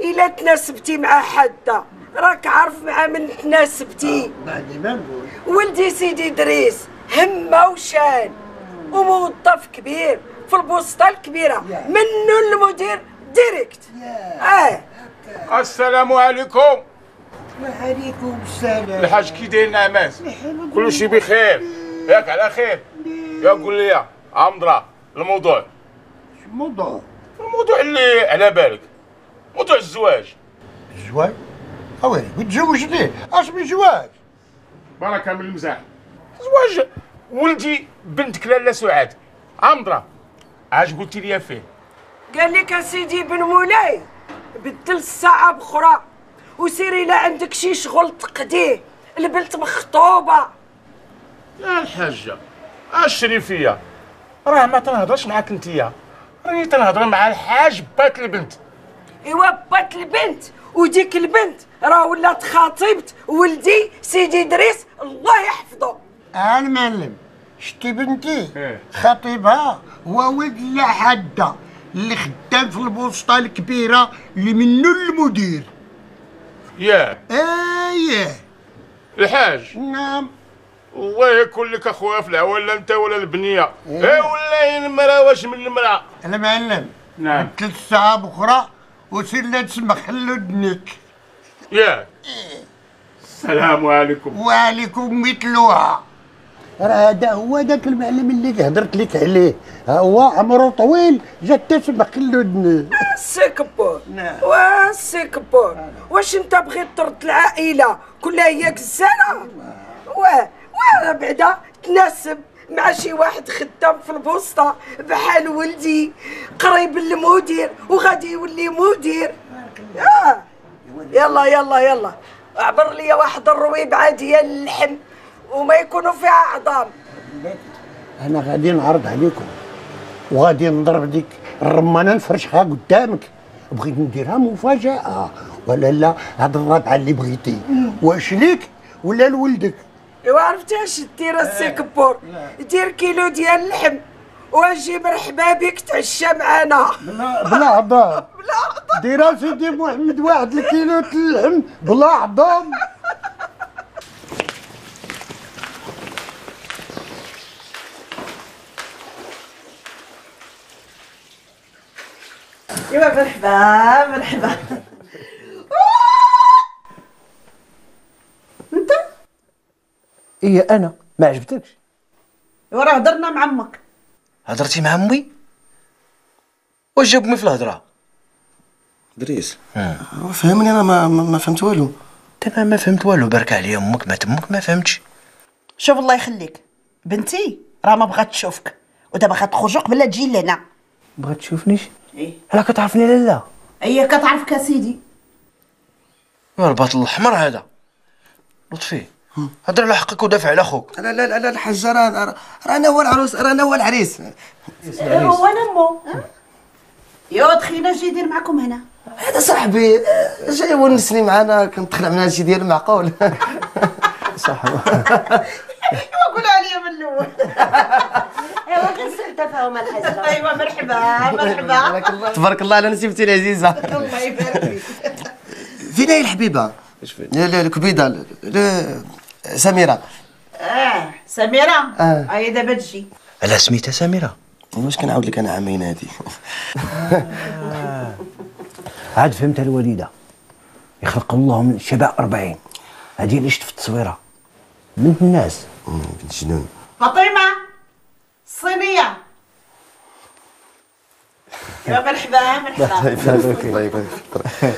إلا تناسبتي مع حدا راك عارف مع من تناسبتي. نقول ولدي سيدي إدريس همة وشان. وموظف كبير في البوسطة الكبيرة. منه المدير؟ direct. آه. السلام عليكم. وعليكم السلام. الحاج كي داير نعماس كل شيء بخير. ياك على خير. يا قول لي عمدرا الموضوع. الموضوع؟ الموضوع اللي على بالك. موضوع الزواج. الزواج؟ أوي بتزوج ليه؟ أش من زواج؟ بركه من المزاح زواج ولدي بنتك لاله سعاد. عمدرا اش قلتي لي فيه قال لك اسيدي بن مولاي بدل الساعة بخرى وسيري لا عندك شي شغل تقديه البنت مخطوبة. يا الحاجة الشريفيه راه ما تنهضرش معاك انتيا. راني تنهضر مع الحاج بات البنت. ايوا بات البنت وديك البنت راه ولات خطيبت ولدي سيدي إدريس الله يحفظه. المعلم. شتي بنتي؟ خطيبها هو ولد لا حدا اللي خدام في البوسطه الكبيرة اللي منه المدير. ياه إيه الحاج. نعم. الله يكون لك أخويا في العوال لا أنت ولا البنية. إيه والله المرأة واش من المرأة؟ المعلم نعم. ثلاث ساعات أخرى وسير لا تسمع خلو دنيك. ياه السلام عليكم. وعليكم مثلها. راه هذا هو ذاك المعلم اللي هضرت لك عليه. ها هو عمره طويل جات تسمع خلو دنيك سكبور وسكبور واش انت بغيت ترد العائلة؟ كلها هي كزانة؟ واه واه بعدا تناسب مع شي واحد خدام في البوسطة بحال ولدي قريب للمدير وغادي يولي مدير. آه. يلا يلا يلا. عبر لي واحد الرويبعة ديال اللحم وما يكونوا فيها عظام أنا غادي نعرض عليكم وغادي نضرب ديك الرمانة نفرشها قدامك. بغيت نديرها مفاجأة. ولا لا هاد الرابعه اللي بغيتي. واش ليك ولا لولدك؟ إيوا عرفتي اش دير السي كبور دير كيلو ديال اللحم واجي مرحبا بك تعشى معانا. بلا عظام [laughs] ديرها سيدي محمد واحد الكيلو اللحم بلا عظام إيوا مرحبا مرحبا. [laughs] أنت؟ إيه أنا ما عجبتكش. ايوا راه هضرنا مع أمك. هضرتي مع أمي؟ واش جاب امي في الهضرة؟ دريس. فهمني أنا ما ما ما فهمت والو. أنا ما فهمت والو. بارك عليا أمك ما تمك ما فهمتش. شوف الله يخليك. بنتي راه ما بغات تشوفك. ودابا غتخرج قبل لا تجي لهنا. بغات تشوفنيش؟ إيه. راه كتعرفني لا لا. هي كتعرفك سيدي. يا الباطل الأحمر هذا. لطفي. هضر على حقك ودافع على أخوك لا لا لا الحاج راه راه أنا هو العروس راه أنا هو العريس. هو أنا مو. يا دخينا اش يدير معكم هنا. هذا صاحبي جاي يونسني معانا كنتخلع من هادشي ديال المعقول. [laughs] صح. [laughs] وقولها لي من الأول. [laughs] أيوا غير سوء تفاهم الحاجة أيوا مرحبا مرحبا. تبارك الله. على نسيبتي العزيزة. الله يبارك فيك. فين هي الحبيبة. لا لا الكبيدة. لا- لا سميرة. آه سميرة؟ آه. هيا دابا تجي. لا سميتها سميرة؟ واش كنعاود لك أنا عامين هادي؟ [laughs] عاد فهمت الوالدة. يخلق الله من شباب 40 هذه اللي شفت في التصويره بنت الناس بنت جنون. فاطمة؟ الصينية. ايوا مرحبا مرحبا. الله يبارك فيك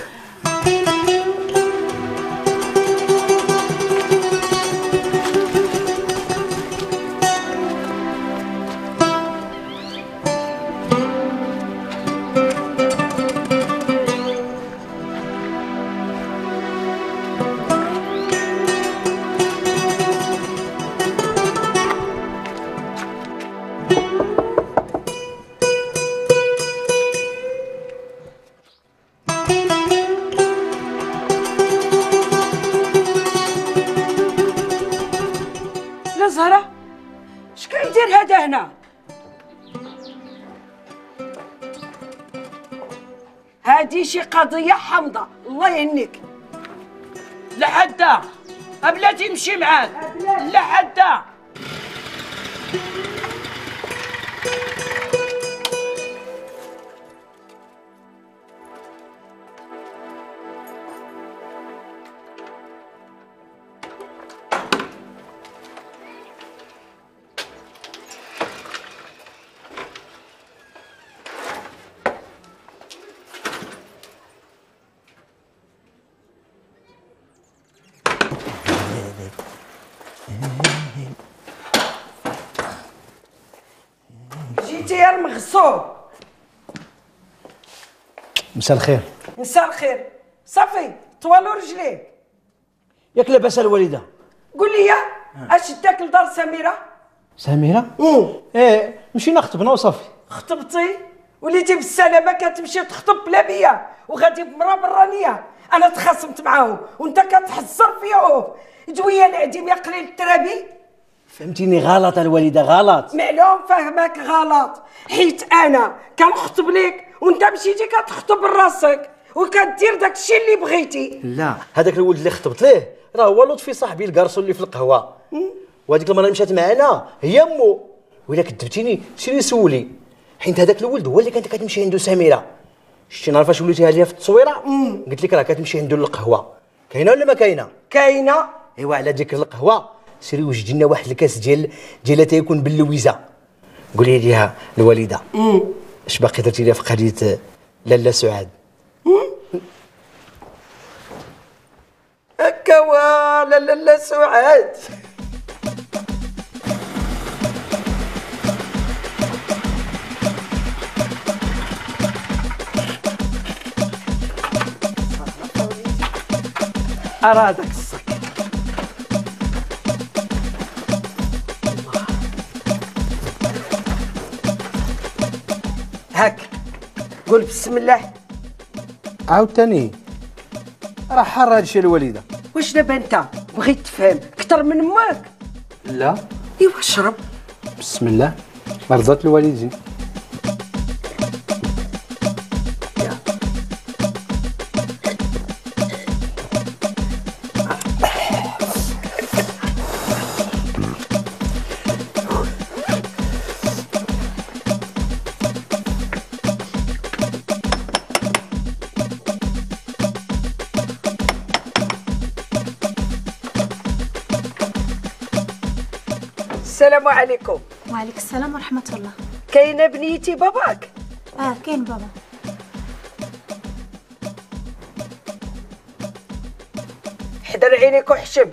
قضية حامضة الله يهنيك لحدا بلاتي نمشي معاك. مساء الخير. مساء الخير. صافي طوالو رجليك. ياك لاباس الوالدة. قول لي اش داك لدار سميرة؟ سميرة؟ إيه مشينا خطبنا وصافي. خطبتي؟ وليتي بالسلامة كتمشي تخطب بلا بيا وغادي بمرا برانية. أنا تخاصمت معاهم وأنت كتحزر فيهم. جوية العديم يا قليل الترابي. فهمتيني غلط الوالدة غلط. معلوم فهمك غلط. حيت أنا كنخطب ليك وانت مشيتي كتخطب لراسك وكدير داك الشيء اللي بغيتي. لا. هذاك الولد اللي خطبت ليه؟ راه هو لطفي صاحبي ال garçon اللي في القهوة. وهذيك المره اللي مشات معانا هي امو وإلا كذبتيني سيري سولي. حيت هذاك الولد هو اللي كانت كتمشي عنده سميرة. شتي نهار فاش وليتي عليها في التصويرة؟ قلت لك راه كتمشي عنده للقهوة. كاينة ولا ما كاينة؟ كاينة. إيوا على ديك القهوة. سيري وجدي لنا واحد الكاس ديال ديال تيكون باللويزة. قولي ليها الوالدة. اش باقي درتي ليها في قضية لاله سعاد؟ هكا لا لا لا سعاد. هذاك الصك هاك قول بسم الله. عاوتاني. راه حار هادشي الوالدة. واش دابا انت؟ بغيت تفهم. أكثر من ماك. لا. ايوا شرب. بسم الله. مرضات الوالدين. وعليك السلام ورحمة الله. كاينة بنيتي باباك؟ آه كاين بابا. حضر عينيك وحشم.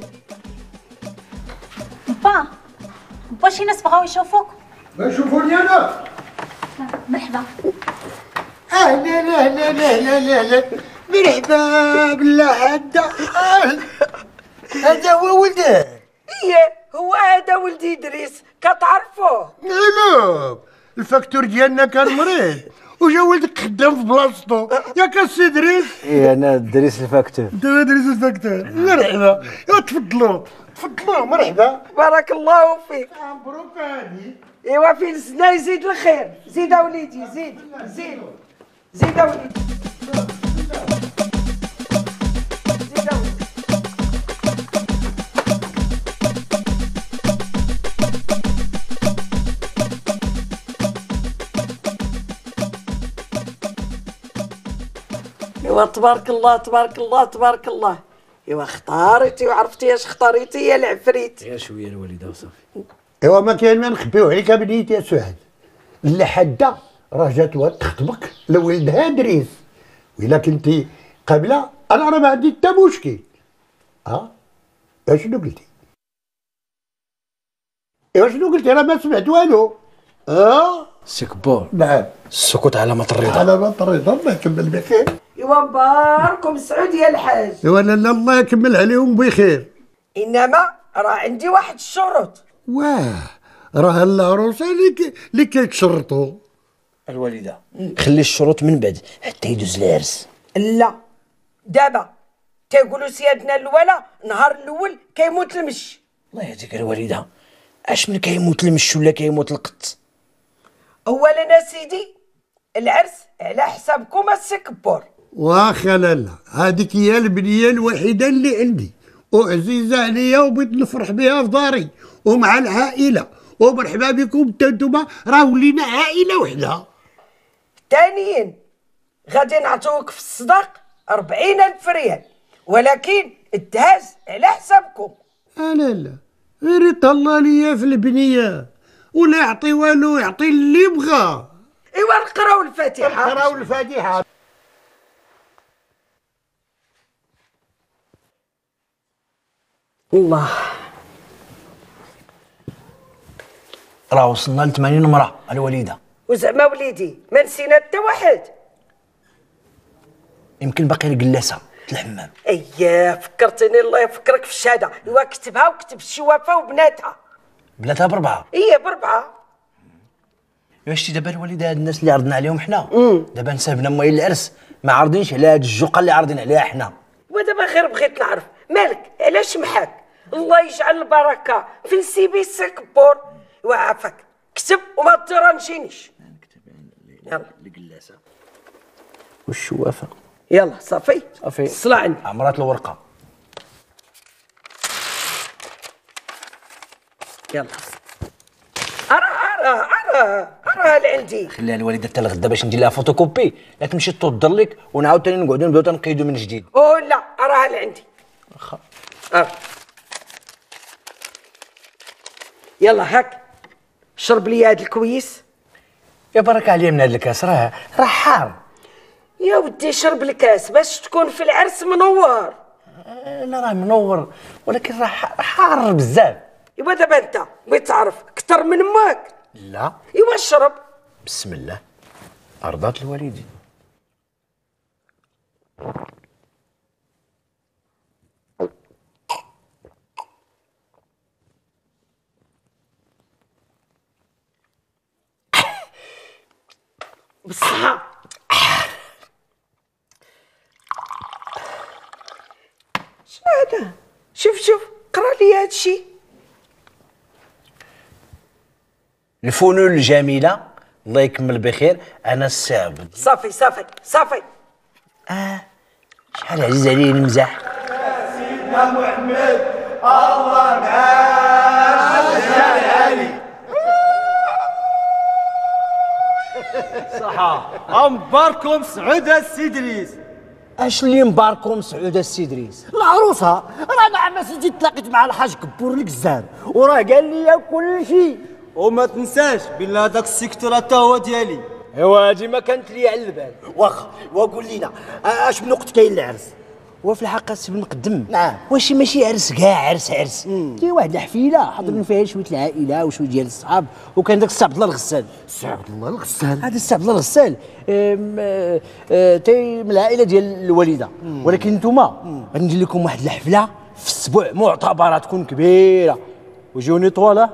با با شي ناس بغاو يشوفوك؟ ما شوفوني أنا. مرحبا. أهلا أهلا أهلا أهلا مرحبا بالله هدا هذا هو ولده إيه هو هذا ولدي إدريس. كتعرفوه لا ال facteur ديالنا كان مريض. وجا ولدك خدام في بلاصتو. ياك السي دريس. إيه أنا دريس الفاكتور. انت دريس ال facteur. مرحبا يا تفضلوا تفضلوا مرحبا. بارك الله فيك. مبروك هادي. إيوا فين السنا يزيد الخير. زيد وليدي زيد. زيد. زيد وليدي. ايوا تبارك الله تبارك الله تبارك الله. ايوا اختاريتي وعرفتي اش اختاريتي يا العفريت. يا شوية الوالده وصافي. ايوا ما كاين ما نخبيو عليك بنيتي يا سعاد اللي حدا راه جات واد تخطبك لولدها دريس. وإلا كنتي قابلة أنا راه ما عندي حتى مشكل. آه؟ اشنو قلتي؟ ايوا شنو قلتي؟ راه ما سمعت والو. آه؟ سي كبور نعم. السكوت علامة الرضا على ما الرضا الله يكمل بخير ايوا مباركم سعود يا الحاج. ايوا لا لا الله يكمل عليهم بخير. إنما راه عندي واحد الشروط واه راه العروسه اللي اللي كيتشرطوا الوالدة. خلي الشروط من بعد حتى يدوز العرس. لا. دابا تيقولوا سيادنا الولا نهار الأول كيموت المش. الله يهديك الوالدة. أش من كيموت المش ولا كيموت القط؟ اولا سيدي العرس على حسابكم السي واخا لا. لا هذيك هي البنية الوحيدة اللي عندي. وعزيزه عليا وبغيت نفرح بها في داري. ومع العائلة. ومرحبا بكم انت نتوما. راه ولينا عائلة وحده ثانيا غادي نعطوك في الصداق أربعين ألف ريال. ولكن الدهاز على حسابكم. لا لا. غير يطلع ليا في البنية. ولا يعطي والو يعطي اللي بغا إيوا نقراو الفاتحة. نقراو الفاتحة. الله. راه وصلنا ل 80 مرة الوالده وزعما وليدي ما نسينا حتى واحد. يمكن باقي القلاسه الحمام. اييه فكرتني الله يفكرك في الشهادة. ايوا كتبها وكتب الشوافة وبناتها. بلاتها بربعة. إيه بربعة. واش شتي دابا الوالده هاد الناس اللي عرضنا عليهم حنا. دابا نسابنا مويل العرس. ما عارضينش على هاد الجوقة اللي عارضين عليها حنا. ودابا غير بغيت نعرف. مالك علاش محاك؟ الله يجعل البركة. في السيبي السكبور وعافاك. كتب وما ترانشينيش يلا. القلاسه والشوافه يلا صافي. صافي. الصلاة عندي عمرات الورقة. يلا. أرى أرى أرى أرى اللي عندي خليها الوالدة حتى الغدا باش ندير لها فوتوكوبي. لا تمشي توضر لك ونعاود تاني نقعدو نبداو تنقيدو من جديد. أوه لا أراها اللي عندي واخا آه يلا هاك شرب لي هاد الكويس. يا بركة عليا من هاد الكاس راه راه حار. يا ودي شرب الكاس باش تكون في العرس منور. لا راه منور ولكن راه حار بزاف. ايوا دابا انت بغيت تعرف أكثر من ماك. لا. ايوا شرب. بسم الله. أرضات الوالدين. بالصحة شنو هذا؟ شوف شوف قرأ لي هاد الشيء. الفنون الجميلة الله يكمل بخير. أنا السعبد صافي صافي صافي. شحال عزيز عليه المزاح. سيدنا محمد الله معاك. صحة. مبارك مسعود السي دريس. اش اللي مبارك مسعود السي دريس. العروسه راه مع ما سيدي تلاقيت مع الحاج كبور الكزار. وراه قال لي كل شيء. وما تنساش بان هذاك ال secteur حتى هو ديالي. ايوا هادي ما كانت لي على البال. واخا وقول لينا أش من وقت كاين العرس؟ هو في الحقيقة السي بن مقدم نعم. واش ماشي عرس كاع عرس عرس. كاين واحد الحفيلة حضرنا فيها شوية العائلة وشوية ديال الصحاب وكان داك السي عبد الله الغسال. السي عبد الله الغسال. هذا السي عبد الله الغسال. أم، آه، آه، تي من العائلة ديال الوالدة. ولكن نتوما غادي ندير لكم واحد الحفلة في السبوع معتبره تكون كبيرة. وجوني طوالة.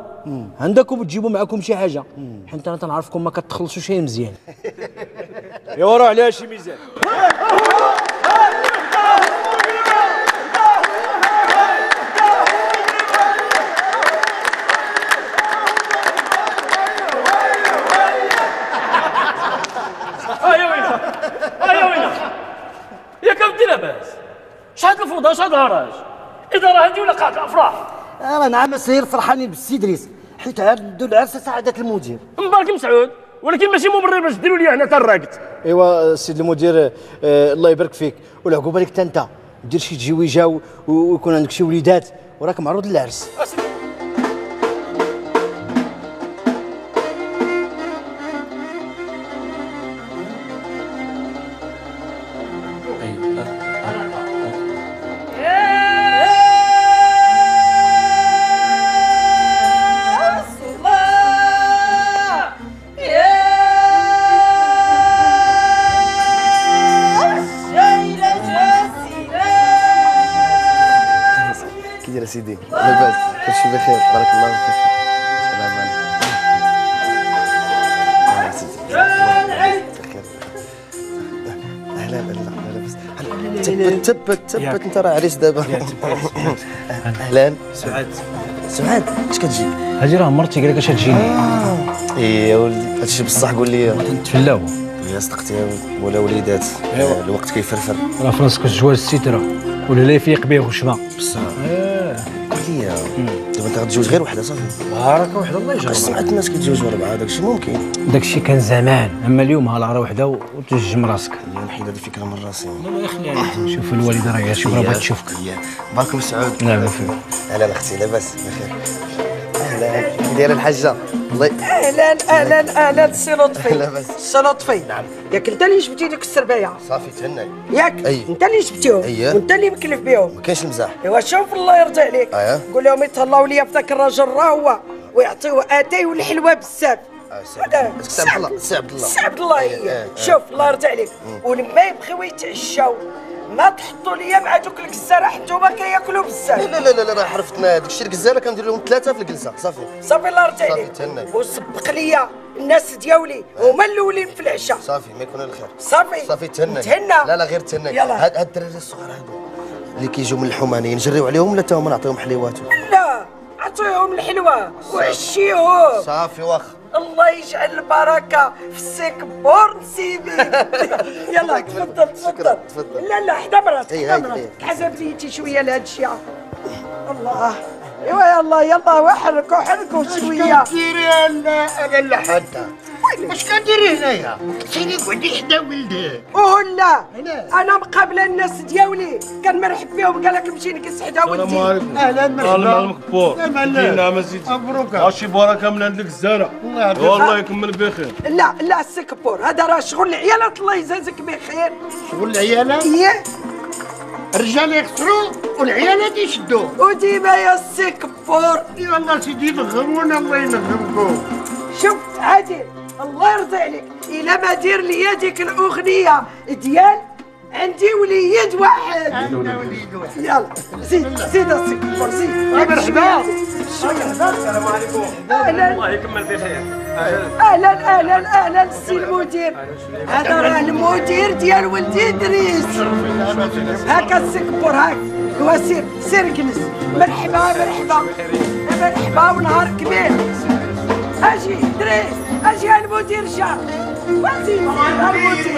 عندكم تجيبوا معكم شي حاجة. حيت أنا تنعرفكم ما كتخلصوا شي مزيان. [laughs] راه عليها شي ميزان. [laughs] شحال الفوضى شحال الهراج. إذا راه هادي ولا قاعة الأفراح. أنا نعم سير فرحانين بالسي دريس حيت عاد ندو العرس سعادة المدير. مبارك مسعود. ولكن ماشي مبرر باش ديروا لي هنا تراقت إيوا السيد المدير آه الله يبارك فيك. والعقوبة لك انت. دير شي تزويجه و- ويكون عندك شي وليدات. وراك معروض للعرس. تبت تبت أنت راه عريس دابا. أهلا سعاد. سعاد اش كتجي؟ هادي راه مرتي قال لك أش تجيني؟ إي يا ولدي هادشي بصح قول لي. نتفلاو يا صدقتي ولا وليدات. آه، الوقت كيفرفر. راه في راسك الجواز السترة ولا لا يفيق به وشبه بصح. قول لي دابا أنت غتزوج غير وحدة صافي؟ بارك وحدة الله يجعل سمعت الناس كيتزوجوا اربعه داكشي ممكن. داكشي كان زمان. أما اليوم ها العرا وحدة وتجم راسك. الفكرة من راسي. الله يخلي عليك شوف الوالدة راه شوف راه بغات تشوفك. مبارك مسعود لا فيه أهلا أختي لاباس بخير أهلا. كي دايره الحاجة. الله ي- أهلا أهلا أهلا. سي لطفي. [laughs] لاباس. سي لطفي. نعم. ياك انت اللي جبتي ديك السرباية صافي تهنى. ياك أي. انت اللي جبتيهم؟ أيه. وانت اللي مكلف بهم ما كاينش المزاح. أيوا شوف الله يرضي عليك. اييه قول لهم يتهلاو ليا في ذاك الراجل راه هو ويعطيوه اتاي والحلوه بزاف. هذا سي عبد الله سي عبد الله. سي عبد الله. إيه، هي إيه. شوف الله يرضي عليك ولما يبغيو يتعشاو ما تحطوا ليا مع دوك الكزاره حتى كياكلوا بزاف. لا لا لا لا راه عرفتنا داك الشيء الكزارة كندير لهم ثلاثة في الجلسة. صافي. صافي الله يرضي عليك وسبق ليا الناس ديالي هما الأولين في العشاء. صافي ما يكون الخير. صافي. صافي تهنى. تهنى. لا لا غير تهنى. يلا. هاد الدراري الصغار هادو اللي كيجيو من الحمانيه نجريو عليهم ولا تا هما نعطيهم حليوات؟ لا عطيهم الحلوة. وعشيهم. صافي واخا. الله يجعل البركة في السيك بورن سيدي [laughs] يلا تفضل تفضل. تفضل. لا لا حدا مرات حدا مرات. حسب زيتي شوية لهاد الشيء. الله. ايوا يلا يلا وحركوا حركوا شوية كديري أنا؟ أنا اللي حدا اش كديري هنايا سيدي قعدي حدا ولدك ولا أنا. مقابله الناس دياولي كان مرحب بهم قال لك نمشي نكس حدا ولدي. أهلا مرحبا. الله معلمك بور لا مالك. دينا ما زيد مبروك. ماشي بركه من الله يعافيك. والله يكمل بخير. لا لا السي كبور هذا راه شغل العيالات الله يجازيك بخير. شغل العيالات؟ إيه. الرجال يخسروا والعيالات يشدوا. وديما يا السي كبور يا الله سيدي نغمونا الله ينغمكم. شوف عادل الله يرضي عليك. إلا ما دير لي ديك الأغنية ديال عندي وليد واحد. عندنا وليد واحد. يلا زيد زيد السي كبور زيد مرحبا. السلام عليكم أهلا. الله يكمل بخير أهلا أهلا أهلا. السي المدير. هذا راه المدير ديال ولدي إدريس. هاكا السي كبور هاك. هو سير سير جلس. مرحبا مرحبا. مرحبا ونهار كبير. أجي إدريس أجي المدير جا. وزيد المدير.